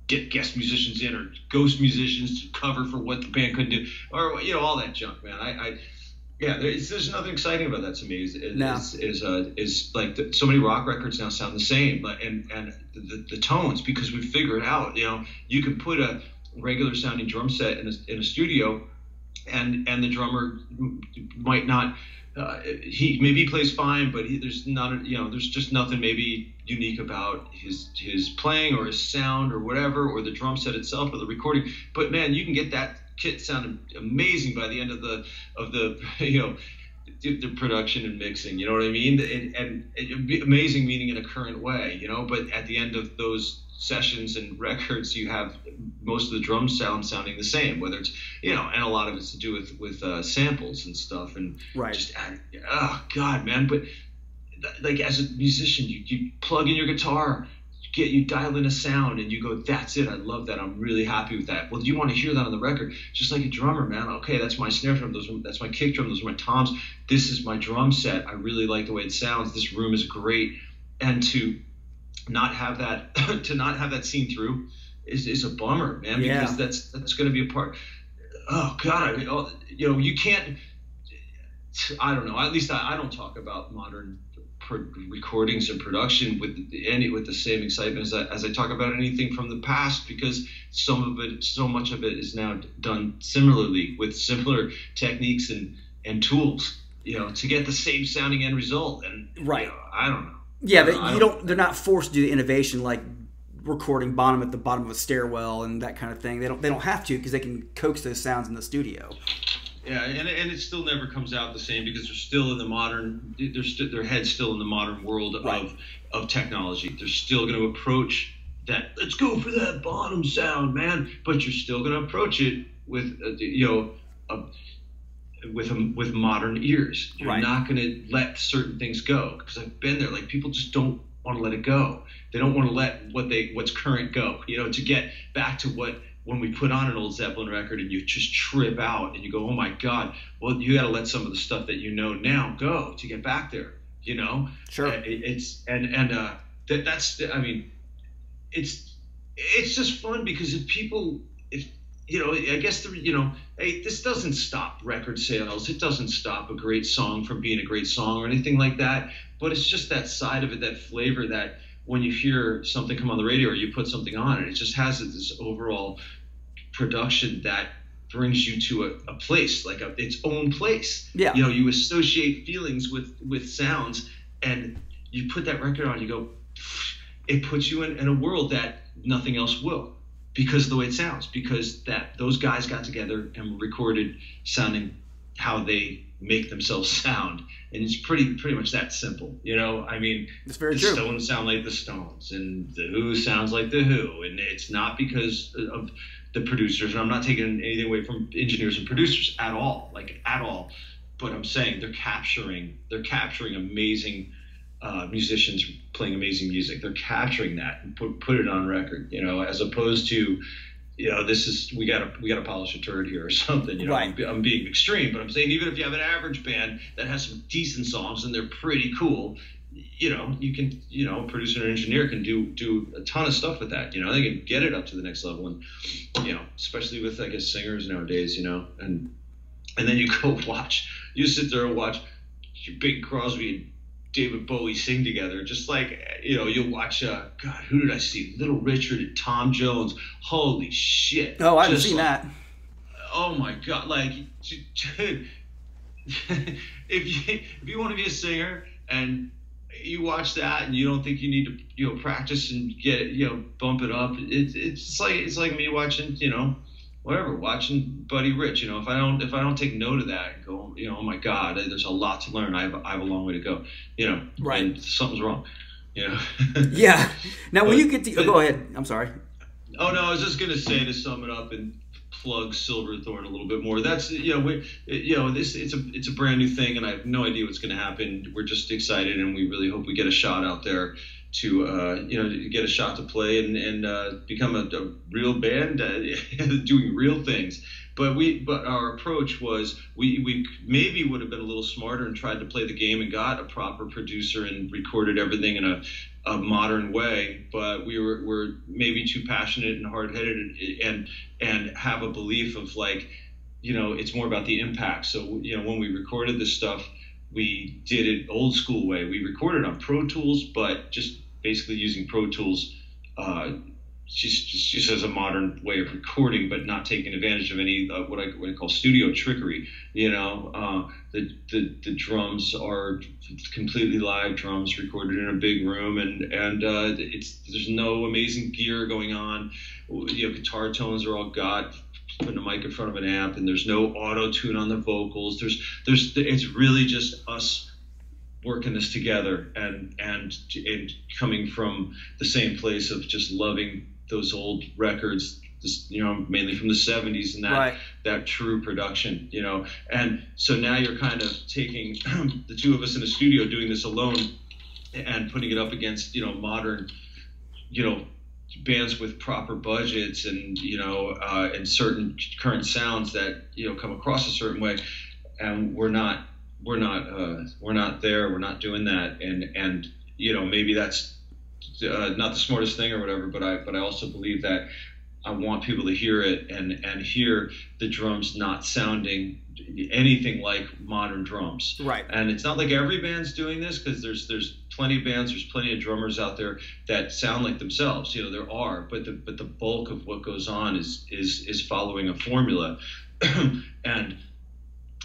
get guest musicians in or ghost musicians to cover for what the band couldn't do, or you know all that junk, man. I, I yeah, there's, there's nothing exciting about that to me. Is is No. is, is, uh, is like the, so many rock records now sound the same, but and and the, the tones because we figured out, you know, you can put a regular sounding drum set in a, in a studio, and and the drummer might not. Uh, he maybe he plays fine, but he, there's not, a, you know, there's just nothing maybe unique about his his playing or his sound or whatever, or the drum set itself or the recording. But man, you can get that kit sounding amazing by the end of the of the you know the, production and mixing. You know what I mean? And, and amazing meaning in a current way, you know. But at the end of those sessions and records, you have most of the drum sound sounding the same. Whether it's you know, and a lot of it's to do with with uh, samples and stuff, and Right. just oh god, man. But like as a musician, you, you plug in your guitar. Get you dial in a sound and you go, that's it. I love that. I'm really happy with that. Well, do you want to hear that on the record, just like a drummer, man. Okay, that's my snare drum. Those, are, that's my kick drum. Those are my toms. This is my drum set. I really like the way it sounds. This room is great. And to not have that, to not have that seen through, is, is a bummer, man. Yeah. Because that's that's going to be a part. Oh God, I mean, oh, you know, you can't. I don't know. At least I, I don't talk about modern recordings and production with any with the same excitement as I, as I talk about anything from the past because some of it, so much of it, is now done similarly with similar techniques and and tools. You know, to get the same sounding end result. And you Right. know, I don't know. Yeah, I they, don't- you don't. They're not forced to do the innovation like recording bottom at the bottom of a stairwell and that kind of thing. They don't. They don't have to because they can coax those sounds in the studio. Yeah, and, and it still never comes out the same because they're still in the modern, they're st- their head's still in the modern world Right. of of technology. They're still going to approach that. Let's go for that bottom sound, man. But you're still going to approach it with, uh, you know, a, with um, with modern ears. You're Right. not going to let certain things go because I've been there. Like people just don't want to let it go. They don't want to let what they what's current go. You know, to get back to what when we put on an old Zeppelin record and you just trip out and you go, oh my god. Well, you got to let some of the stuff that you know now go to get back there. You know, Sure. It- it's and and uh, that that's I mean, it's it's just fun because if people if you know I guess the you know hey this doesn't stop record sales it doesn't stop a great song from being a great song or anything like that but it's just that side of it that flavor that when you hear something come on the radio or you put something on it it just has this overall production that brings you to a, a place like a, its own place. Yeah. You know, you associate feelings with with sounds, and you put that record on. You go, it puts you in, in a world that nothing else will because of the way it sounds because that those guys got together and recorded sounding how they make themselves sound. And it's pretty pretty much that simple you know? I mean It's very the true. stones sound like the stones and the who sounds like the who. And it's not because of the producers and i'm not taking anything away from engineers and producers at all like at all. But i'm saying they're capturing they're capturing amazing uh, musicians playing amazing music. They're capturing that and put, put it on record you know as opposed to you know this is we got to we got to polish a turd here or something you know Right. I'm, I'm being extreme but i'm saying even if you have an average band that has some decent songs and they're pretty cool you know you can you know producer and engineer can do do a ton of stuff with that you know they can get it up to the next level and you know especially with i guess singers nowadays you know and and then you go watch you sit there and watch your bing crosby and david bowie sing together. Just like you know you'll watch uh god who did i see? Little richard and tom jones. Holy shit. Oh, I haven't Just seen like- that. oh my god like dude, if you if you want to be a singer and you watch that and you don't think you need to you know practice and get you know bump it up it's it's like it's like me watching you know whatever watching buddy rich you know if i don't if i don't take note of that and go you know oh my god there's a lot to learn i have, I have a long way to go you know Right. and something's wrong you know Yeah. Now, when But- you get to, oh, go ahead. I'm sorry. Oh no, I was just gonna say to sum it up and plug Silverthorne a little bit more. That's you know we you know this it's a it's a brand new thing and I have no idea what's gonna happen. We're just excited and we really hope we get a shot out there to uh, you know get a shot to play and and uh, become a, a real band uh, doing real things. But we but our approach was we we maybe would have been a little smarter and tried to play the game and got a proper producer and recorded everything in a a modern way, but we were, were maybe too passionate and hard headed and, and and have a belief of like, you know, it's more about the impact. So you know, when we recorded this stuff, we did it old school way. We recorded on Pro Tools, but just basically using Pro Tools. Uh, just, just as a modern way of recording, but not taking advantage of any uh, what I what I call studio trickery. You know, uh, the, the the drums are completely live drums recorded in a big room, and and uh, it's there's no amazing gear going on. You know, guitar tones are all got putting a mic in front of an amp, and there's no auto tune on the vocals. There's there's it's really just us working this together and and and coming from the same place of just loving those old records this, you know mainly from the 70s and that Right. that true production you know? And so now you're kind of taking the two of us in a studio doing this alone and putting it up against you know modern you know bands with proper budgets and you know uh, and certain current sounds that you know come across a certain way. And we're not we're not uh, we're not there. We're not doing that. And and you know maybe that's uh, not the smartest thing or whatever but I but I also believe that I want people to hear it and and hear the drums not sounding anything like modern drums. Right. and it's not like every band's doing this because there's there's plenty of bands there's plenty of drummers out there that sound like themselves. You know there are but the but the bulk of what goes on is is is following a formula. And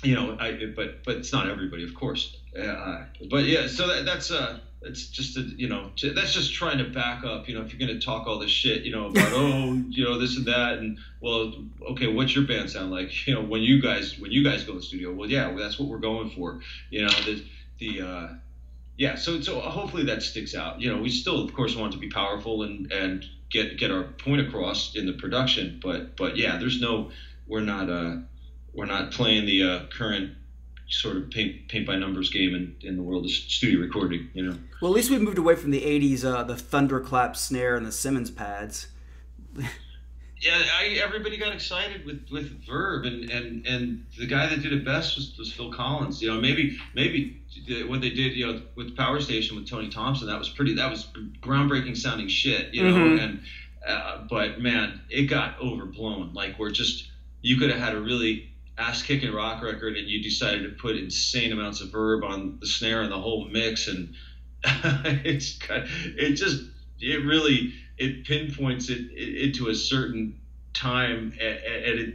you know I but but it's not everybody of course. Uh, but yeah so that, that's uh it's just a, you know j- that's just trying to back up you know if you're going to talk all this shit you know about oh you know this and that and well okay what's your band sound like? You know when you guys when you guys go to the studio well yeah that's what we're going for you know the the uh yeah so so hopefully that sticks out. You know we still of course want to be powerful and and get get our point across in the production but but yeah there's no we're not uh we're not playing the uh, current sort of paint paint by numbers game in, in the world of studio recording you know Well, at least we moved away from the '80s, uh, the thunderclap snare and the Simmons pads. yeah, I, everybody got excited with, with Verb, and, and, and the guy that did it best was, was Phil Collins. You know, maybe maybe what they did, you know, with Power Station with Tony Thompson, that was pretty, that was groundbreaking sounding shit. You know, Mhm. and uh, but man, it got overblown. Like we're just, you could have had a really ass kicking rock record, and you decided to put insane amounts of Verb on the snare and the whole mix, and it's got, it just, it really it pinpoints it, it into a certain time and, and it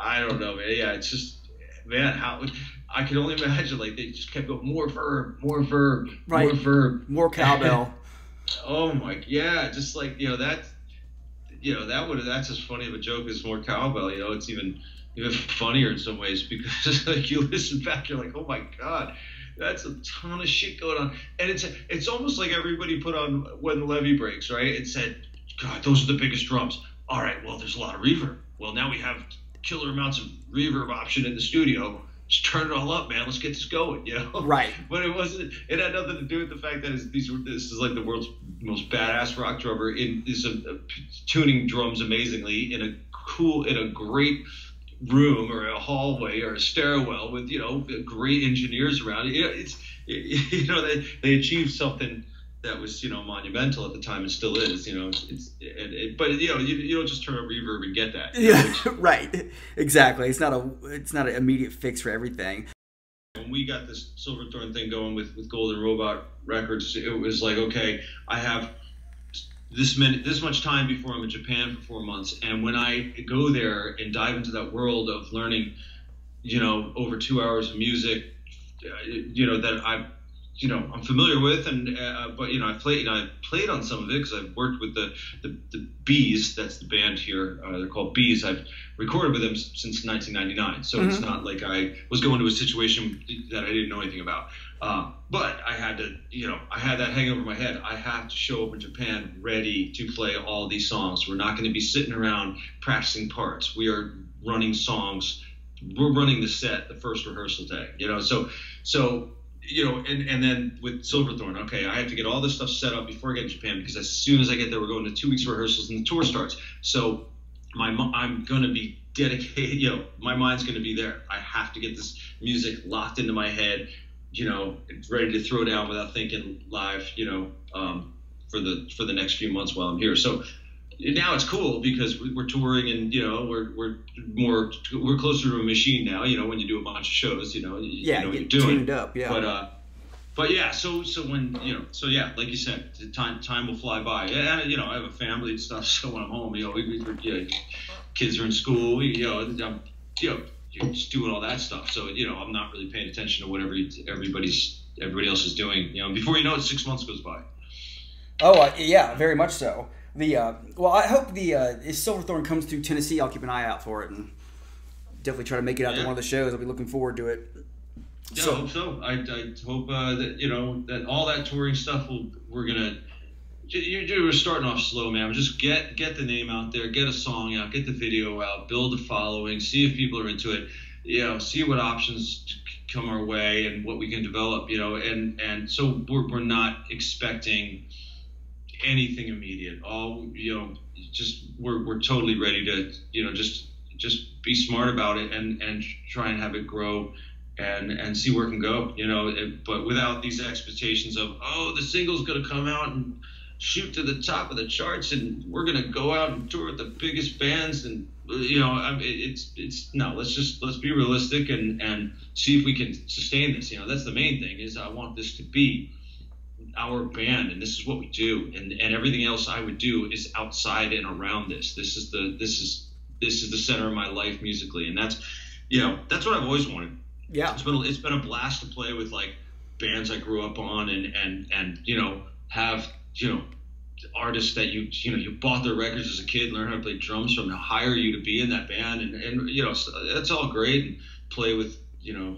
I don't know, man. Yeah, it's just man, how I can only imagine like they just kept going more verb, more verb, right. more verb, more cowbell. oh my, yeah, just like you know that, you know that would that's as funny of a joke as more cowbell. You know, it's even even funnier in some ways because like you listen back, you're like, oh my god. That's a ton of shit going on, and it's it's almost like everybody put on when the levee breaks, right? It said, "God, those are the biggest drums." All right, well, there's a lot of reverb. Well, now we have killer amounts of reverb option in the studio. Just turn it all up, man. Let's get this going, you know? Right. But it wasn't. It had nothing to do with the fact that these were. This is like the world's most badass rock drummer in is a, a, tuning drums amazingly in a cool in a great room or a hallway or a stairwell with you know great engineers around. It, it's you know they they achieved something that was you know monumental at the time and still is you know it's it, but you know you, you don't just turn a reverb and get that. Yeah know, right. Exactly. It's not a it's not an immediate fix for everything. When we got this silverthorne thing going with with golden robot records it was like okay i have this minute this much time before i'm in japan for four months and when i go there and dive into that world of learning you know over two hours of music uh, you know that i've you know I'm familiar with, and uh, but you know I played you know I played on some of it because I've worked with the, the, the B'z. That's the band here. Uh, they're called B'z. I've recorded with them since 1999, so mm-hmm. it's not like I was going to a situation that I didn't know anything about. Uh, but I had to, you know, I had that hanging over my head. I have to show up in Japan ready to play all these songs. We're not going to be sitting around practicing parts. We are running songs. We're running the set the first rehearsal day. You know, so so you know, and, and then with Silverthorne, okay, I have to get all this stuff set up before I get to Japan because as soon as I get there, we're going to two weeks rehearsals and the tour starts. So my I'm going to be dedicated, you know, my mind's going to be there. I have to get this music locked into my head, you know, ready to throw down without thinking live, you know, um, for the for the next few months while I'm here. So now it's cool because we're touring and you know we're we're more we're closer to a machine now. You know when you do a bunch of shows, you know yeah, you know get you're doing. tuned up, yeah. But uh, but yeah, so so when you know so yeah, like you said, time time will fly by. Yeah, you know I have a family and stuff, so when I'm home, you know, we, we you know, kids are in school, we, you know, I'm, you know, you're just doing all that stuff. So you know I'm not really paying attention to what every everybody's everybody else is doing. You know, before you know it, six months goes by. Oh uh, yeah, very much so the uh, well, I hope the uh, if Silverthorne comes to Tennessee, I'll keep an eye out for it and definitely try to make it out yeah. to one of the shows. I'll be looking forward to it. Yeah, so, I hope so. I, I hope uh, that you know that all that touring stuff will we're gonna. You, you're starting off slow, man. Just get get the name out there, get a song out, get the video out, build a following, see if people are into it. You know, see what options come our way and what we can develop. You know, and and so we're we're not expecting anything immediate. All you know, just we're we're totally ready to you know just just be smart about it and and try and have it grow and and see where it can go. You know, it, but without these expectations of oh the single's to come out and shoot to the top of the charts and we're to go out and tour with the biggest bands and you know I mean, it's it's no let's just let's be realistic and and see if we can sustain this you know that's the main thing is i want this to be our band and this is what we do and, and everything else I would do is outside and around this. This is the this is this is the center of my life musically and that's you know that's what I've always wanted. Yeah. It's been a, it's been a blast to play with like bands I grew up on and and and you know have you know artists that you you know you bought their records as a kid learn how to play drums from hire you to be in that band and and you know that's all great and play with you know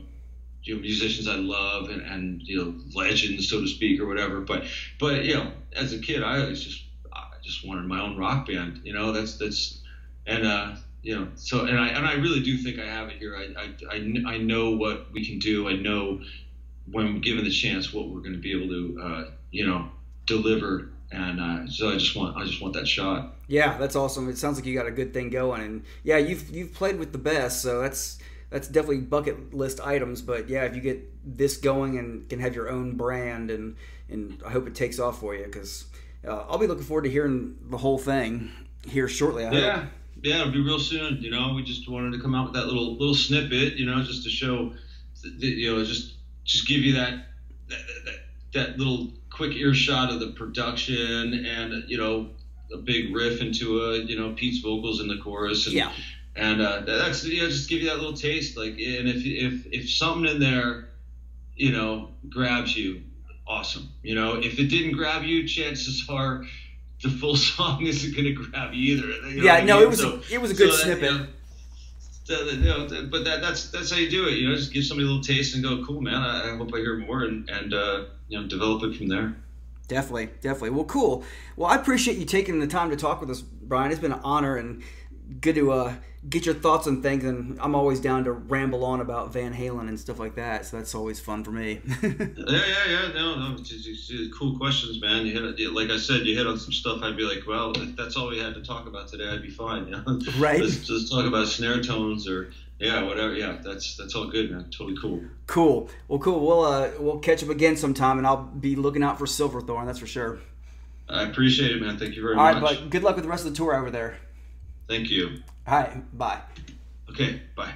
you know musicians I love and, and you know legends so to speak or whatever. But but you know as a kid I was just I just wanted my own rock band. You know that's that's and uh, you know so and I and I really do think I have it here. I I, I, I know what we can do. I know when given the chance what we're going to be able to uh, you know deliver and uh, so I just want I just want that shot. Yeah, that's awesome. It sounds like you got a good thing going, and yeah, you've you've played with the best, so that's that's definitely bucket list items. But yeah, if you get this going and can have your own brand, and and I hope it takes off for you because uh, I'll be looking forward to hearing the whole thing here shortly. I yeah, hope. yeah, it'll be real soon. You know, we just wanted to come out with that little little snippet, you know, just to show, you know, just just give you that that, that, that little quick earshot of the production and you know a big riff into a you know Pete's vocals in the chorus and yeah and uh, that's you know just give you that little taste. Like, and if if if something in there, you know, grabs you, awesome. You know, if it didn't grab you, chances are the full song isn't going to grab you either. You know yeah, no, I mean? it was so, a, it was a good so that, snippet. You know, that, you know, but that, that's that's how you do it. You know, just give somebody a little taste and go, cool, man. I, I hope I hear more, and and uh, you know, develop it from there. Definitely, definitely. Well, cool. Well, I appreciate you taking the time to talk with us, Brian. It's been an honor and good to uh, get your thoughts on things. And I'm always down to ramble on about Van Halen and stuff like that. So that's always fun for me. yeah, yeah, yeah. No, no, cool questions, man. You hit, like I said, you hit on some stuff. I'd be like, well, if that's all we had to talk about today, I'd be fine. You know? Right. let's just talk about snare tones or yeah, whatever. Yeah, that's that's all good, man. Totally cool. Cool. Well, cool. We'll uh, we'll catch up again sometime, and I'll be looking out for Silverthorne. That's for sure. I appreciate it, man. Thank you very All much. right, but good luck with the rest of the tour over there. Thank you. All right, bye. Okay, bye.